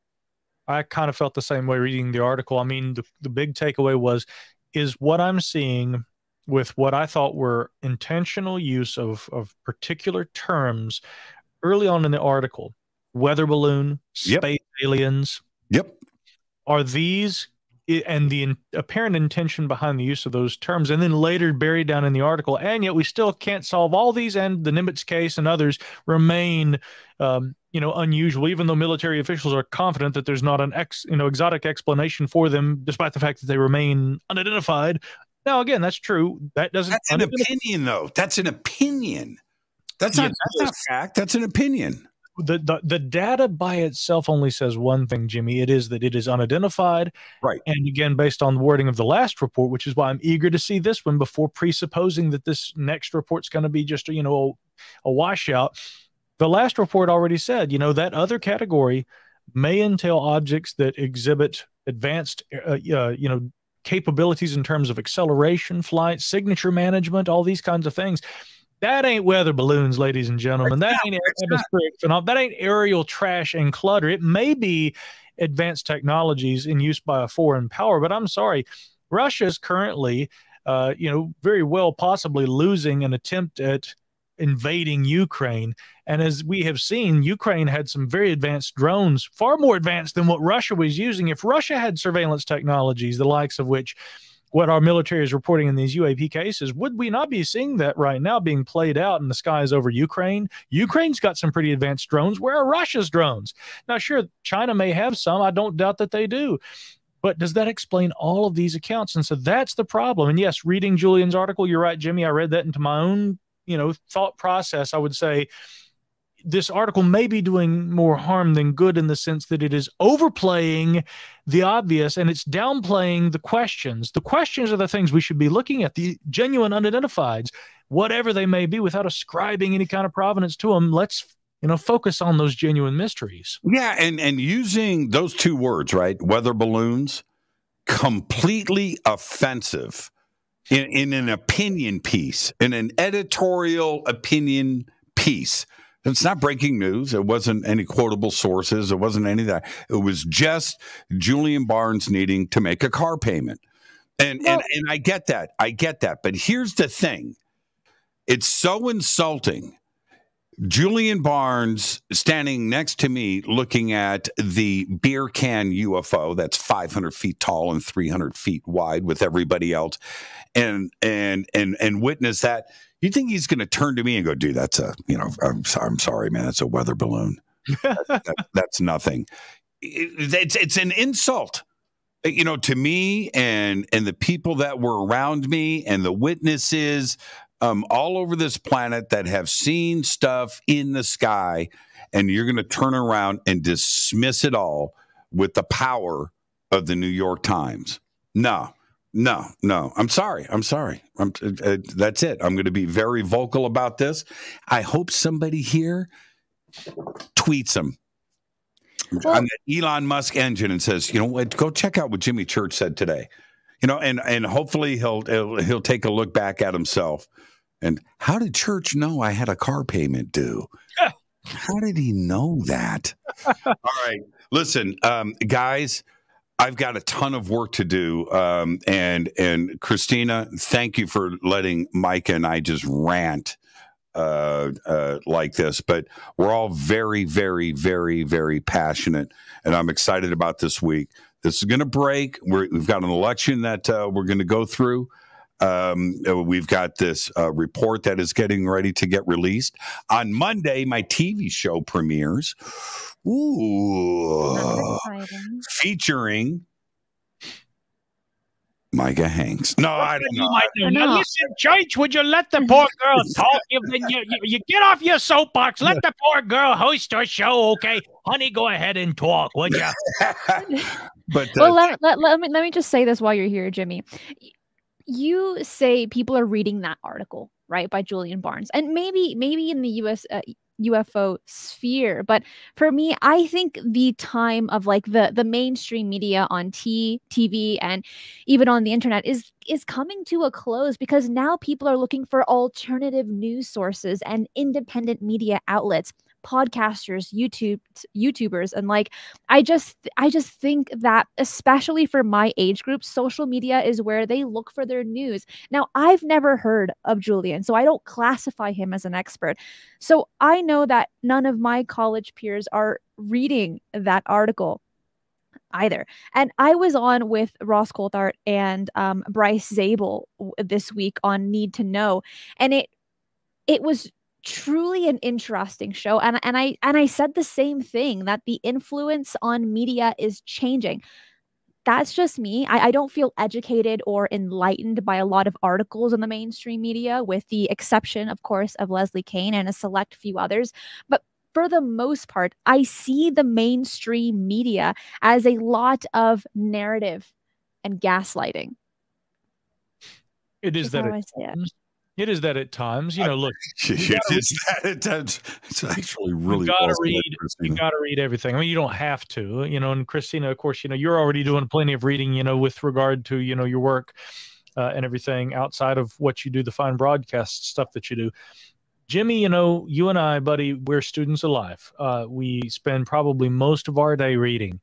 I kind of felt the same way reading the article. I mean, the, the big takeaway was is what I'm seeing with what I thought were intentional use of, of particular terms early on in the article weather balloon, space yep. aliens. Yep. Are these and the apparent intention behind the use of those terms, and then later buried down in the article, and yet we still can't solve all these, and the Nimitz case and others remain, um, you know, unusual. Even though military officials are confident that there's not an ex, you know, exotic explanation for them, despite the fact that they remain unidentified. Now, again, that's true. That doesn't. That's an opinion, though. That's an opinion. That's yeah, not that's not fact. That's an opinion the, the the data by itself only says one thing, Jimmy. It is that it is unidentified. Right. And again, based on the wording of the last report, which is why I'm eager to see this one before presupposing that this next report's going to be just you know a, a washout. The last report already said, you know, that other category may entail objects that exhibit advanced, uh, uh, you know, capabilities in terms of acceleration, flight, signature management, all these kinds of things. That ain't weather balloons, ladies and gentlemen. That ain't atmospheric phenomenon. That ain't aerial trash and clutter. It may be advanced technologies in use by a foreign power, but I'm sorry, Russia is currently, uh, you know, very well possibly losing an attempt at invading Ukraine. And as we have seen, Ukraine had some very advanced drones, far more advanced than what Russia was using. If Russia had surveillance technologies, the likes of which what our military is reporting in these UAP cases, would we not be seeing that right now being played out in the skies over Ukraine? Ukraine's got some pretty advanced drones. Where are Russia's drones? Now, sure, China may have some. I don't doubt that they do. But does that explain all of these accounts? And so that's the problem. And yes, reading Julian's article, you're right, Jimmy. I read that into my own you know thought process i would say this article may be doing more harm than good in the sense that it is overplaying the obvious and it's downplaying the questions. The questions are the things we should be looking at, the genuine unidentifieds, whatever they may be, without ascribing any kind of provenance to them. Let's you know focus on those genuine mysteries. Yeah, and and using those two words, right? Weather balloons, completely offensive in, in an opinion piece, in an editorial opinion piece. It's not breaking news. It wasn't any quotable sources. It wasn't any of that. It was just Julian Barnes needing to make a car payment. And, well, and and I get that. I get that. But here's the thing. It's so insulting. Julian Barnes standing next to me looking at the beer can UFO that's 500 feet tall and 300 feet wide with everybody else and and and and witness that, you think he's going to turn to me and go, "Dude, that's a you know, I'm, I'm sorry, man, that's a weather balloon. that, that, that's nothing." It, it's it's an insult you know to me and and the people that were around me and the witnesses um, all over this planet that have seen stuff in the sky and you're going to turn around and dismiss it all with the power of the new york times no no, no. I'm sorry. I'm sorry. I'm, uh, uh that's it. I'm going to be very vocal about this. I hope somebody here tweets them well, on the Elon Musk engine and says, you know what, go check out what Jimmy Church said today. You know, and and hopefully he'll he'll, he'll take a look back at himself. And how did Church know I had a car payment due? how did he know that? All right, listen, um, guys. I've got a ton of work to do. Um, and and Cristina, thank you for letting Mike and I just rant uh, uh, like this. But we're all very, very, very, very passionate, and I'm excited about this week. This is going to break. we have got an election that uh, we're going to go through. Um, uh, we've got this uh, report that is getting ready to get released on Monday. My TV show premieres. Ooh, featuring Micah Hanks. No, I don't know. You now, listen, Church, would you let the poor girl talk? You, you, you, get off your soapbox. Let the poor girl host her show, okay? Honey, go ahead and talk, would you? but uh, well, let, let, let, me let me just say this while you're here, Jimmy you say people are reading that article, right, by Julian Barnes, and maybe maybe in the U.S. Uh, UFO sphere. But for me, I think the time of like the the mainstream media on T, TV, and even on the internet is is coming to a close because now people are looking for alternative news sources and independent media outlets podcasters, YouTube YouTubers and like I just I just think that especially for my age group, social media is where they look for their news. Now, I've never heard of Julian, so I don't classify him as an expert. So I know that none of my college peers are reading that article either. And I was on with Ross Coulthart and um, Bryce Zabel this week on Need to Know, and it it was truly an interesting show and and I and I said the same thing that the influence on media is changing. That's just me. I, I don't feel educated or enlightened by a lot of articles in the mainstream media, with the exception, of course, of Leslie Kean and a select few others. But for the most part, I see the mainstream media as a lot of narrative and gaslighting. It is that it, It is that at times. You know, look. it is that at times. It's actually really. You gotta read. You gotta read everything. I mean, you don't have to. You know, and Cristina, of course, you know, you're already doing plenty of reading. You know, with regard to you know your work uh, and everything outside of what you do, the fine broadcast stuff that you do. Jimmy, you know, you and I, buddy, we're students of life. Uh, we spend probably most of our day reading.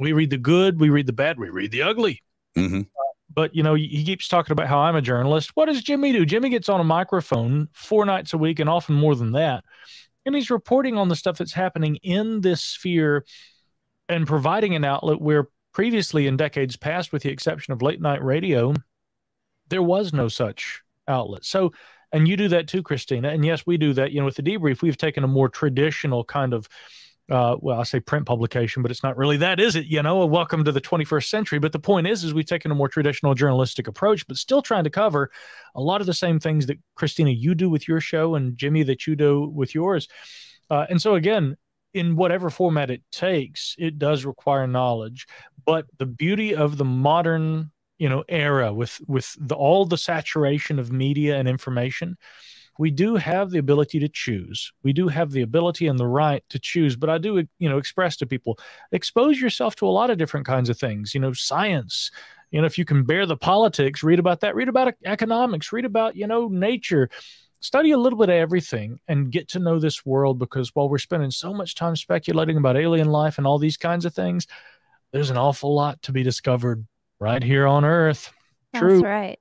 We read the good, we read the bad, we read the ugly. Mm-hmm. But you know, he keeps talking about how I'm a journalist. What does Jimmy do? Jimmy gets on a microphone four nights a week, and often more than that, and he's reporting on the stuff that's happening in this sphere and providing an outlet where previously in decades past, with the exception of late night radio, there was no such outlet. So and you do that too, Cristina. And yes, we do that. You know, with the debrief, we've taken a more traditional kind of uh, well, I say print publication, but it's not really that, is it? You know, welcome to the 21st century. But the point is, is we've taken a more traditional journalistic approach, but still trying to cover a lot of the same things that Cristina you do with your show and Jimmy that you do with yours. Uh, and so again, in whatever format it takes, it does require knowledge. But the beauty of the modern you know era with with the, all the saturation of media and information we do have the ability to choose we do have the ability and the right to choose but i do you know express to people expose yourself to a lot of different kinds of things you know science you know if you can bear the politics read about that read about economics read about you know nature study a little bit of everything and get to know this world because while we're spending so much time speculating about alien life and all these kinds of things there's an awful lot to be discovered right here on earth. True. Right.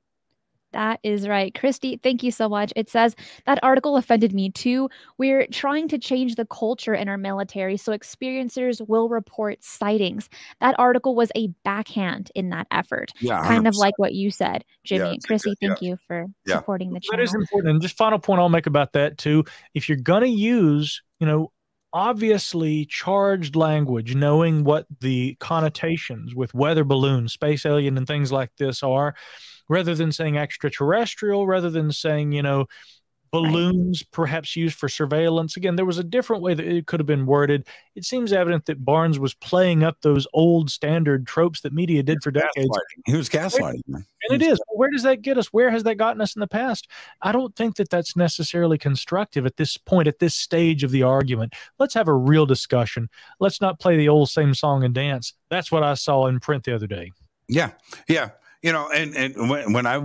That is right. Christy, thank you so much. It says that article offended me too. We're trying to change the culture in our military so experiencers will report sightings. That article was a backhand in that effort. Yeah, kind 100%. of like what you said, Jimmy. Yeah, Christy, thank yeah. you for yeah. supporting the channel. That is important. And just final point I'll make about that too. If you're going to use, you know, obviously charged language, knowing what the connotations with weather balloons, space alien, and things like this are, rather than saying extraterrestrial, rather than saying, you know, balloons right. perhaps used for surveillance. Again, there was a different way that it could have been worded. It seems evident that Barnes was playing up those old standard tropes that media did for decades. He was gaslighting. And it is. Where does that get us? Where has that gotten us in the past? I don't think that that's necessarily constructive at this point, at this stage of the argument. Let's have a real discussion. Let's not play the old same song and dance. That's what I saw in print the other day. Yeah. Yeah you know and and when, when i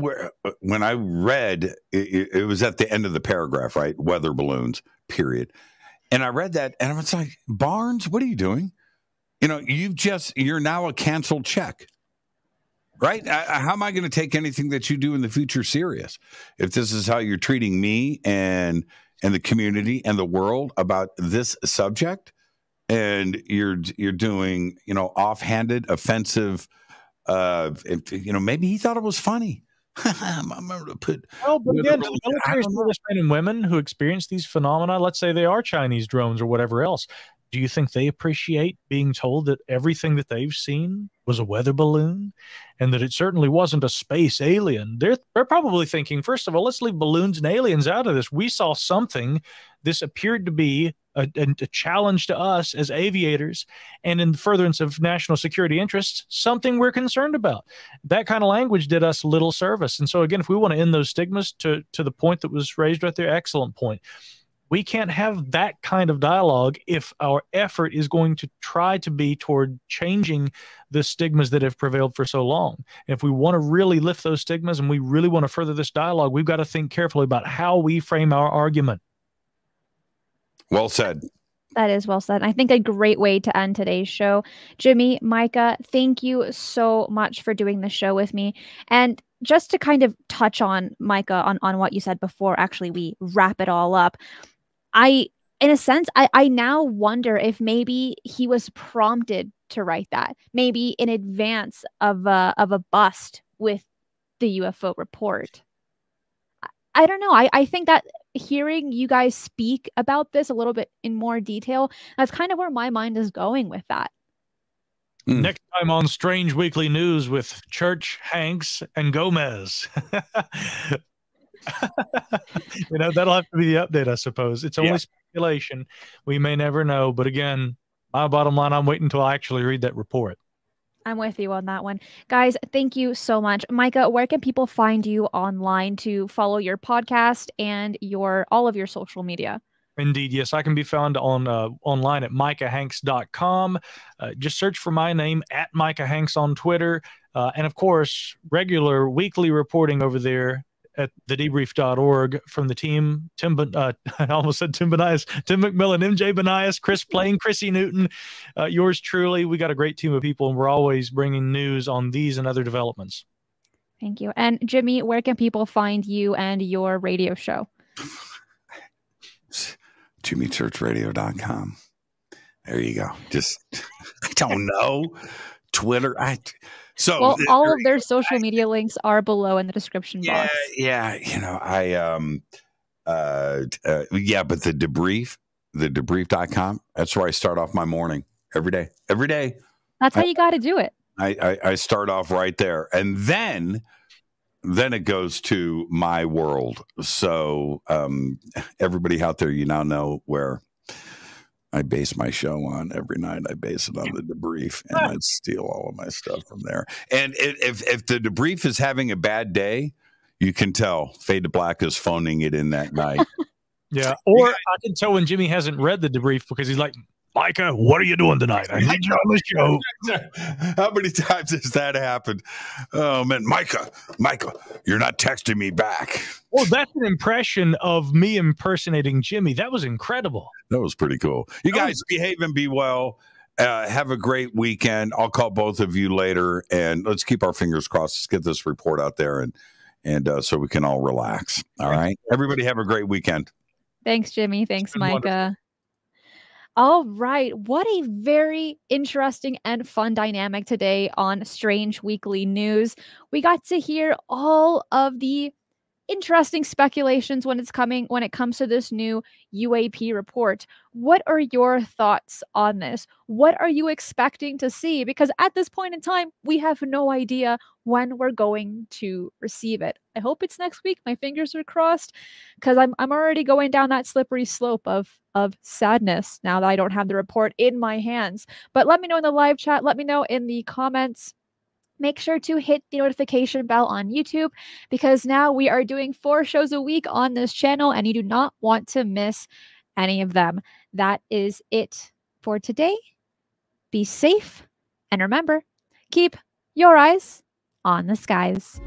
when i read it, it, was at the end of the paragraph right? Weather balloons period. And i read that and i was like barnes what are you doing? You know you've just you're now a canceled check. Right? I, how am i going to take anything that you do in the future serious? If this is how you're treating me and and the community and the world about this subject and you're you're doing you know offhanded offensive uh, if, you know, maybe he thought it was funny. I remember to put. Well, but again, the military servicemen and women who experience these phenomena, let's say they are Chinese drones or whatever else, do you think they appreciate being told that everything that they've seen was a weather balloon and that it certainly wasn't a space alien? They're, they're probably thinking, first of all, let's leave balloons and aliens out of this. We saw something. This appeared to be a, a, challenge to us as aviators and in furtherance of national security interests, something we're concerned about. That kind of language did us little service. And so, again, if we want to end those stigmas to, to the point that was raised right there, excellent point. We can't have that kind of dialogue if our effort is going to try to be toward changing the stigmas that have prevailed for so long. And if we want to really lift those stigmas and we really want to further this dialogue, we've got to think carefully about how we frame our argument well said. That is well said. I think a great way to end today's show. Jimmy, Micah, thank you so much for doing the show with me. And just to kind of touch on Micah on, on what you said before, actually, we wrap it all up. I, in a sense, I, I now wonder if maybe he was prompted to write that, maybe in advance of a, of a bust with the UFO report. I don't know. I, I think that hearing you guys speak about this a little bit in more detail, that's kind of where my mind is going with that. Mm. Next time on Strange Weekly News with Church, Hanks, and Gomez. you know, that'll have to be the update, I suppose. It's only yeah. speculation. We may never know. But again, my bottom line, I'm waiting until I actually read that report. I'm with you on that one. Guys, thank you so much. Micah, where can people find you online to follow your podcast and your all of your social media? Indeed, yes. I can be found on uh, online at micahhanks.com. Uh, just search for my name at Micah Hanks on Twitter. Uh, and of course, regular weekly reporting over there at the debrief.org from the team. Tim, uh, I almost said Tim Banias, Tim McMillan, MJ Banias, Chris Plain, Chrissy Newton, uh, yours truly. We got a great team of people, and we're always bringing news on these and other developments. Thank you. And Jimmy, where can people find you and your radio show? JimmyChurchRadio.com. There you go. Just, I don't know. Twitter. I, so well, all of their social media links are below in the description yeah, box. Yeah, you know, I um uh, uh yeah, but the debrief, the debrief.com, that's where I start off my morning every day. Every day. That's how I, you got to do it. I, I I start off right there. And then then it goes to my world. So um everybody out there you now know where I base my show on every night. I base it on the debrief, and I steal all of my stuff from there. And if if the debrief is having a bad day, you can tell Fade to Black is phoning it in that night. yeah, or I can tell when Jimmy hasn't read the debrief because he's like, Micah, what are you doing tonight? I need you on the show. How many times has that happened? Oh man, Micah, Micah, you're not texting me back. Well, that's an impression of me impersonating Jimmy. That was incredible. That was pretty cool. You guys was- behave and be well. Uh, have a great weekend. I'll call both of you later, and let's keep our fingers crossed. Let's get this report out there, and and uh, so we can all relax. All right, everybody, have a great weekend. Thanks, Jimmy. Thanks, Micah. Wonderful. All right. What a very interesting and fun dynamic today on Strange Weekly News. We got to hear all of the interesting speculations when it's coming when it comes to this new UAP report. What are your thoughts on this? What are you expecting to see? Because at this point in time, we have no idea when we're going to receive it. I hope it's next week. My fingers are crossed because I'm I'm already going down that slippery slope of of sadness now that I don't have the report in my hands. But let me know in the live chat, let me know in the comments make sure to hit the notification bell on YouTube because now we are doing four shows a week on this channel and you do not want to miss any of them. That is it for today. Be safe and remember, keep your eyes on the skies.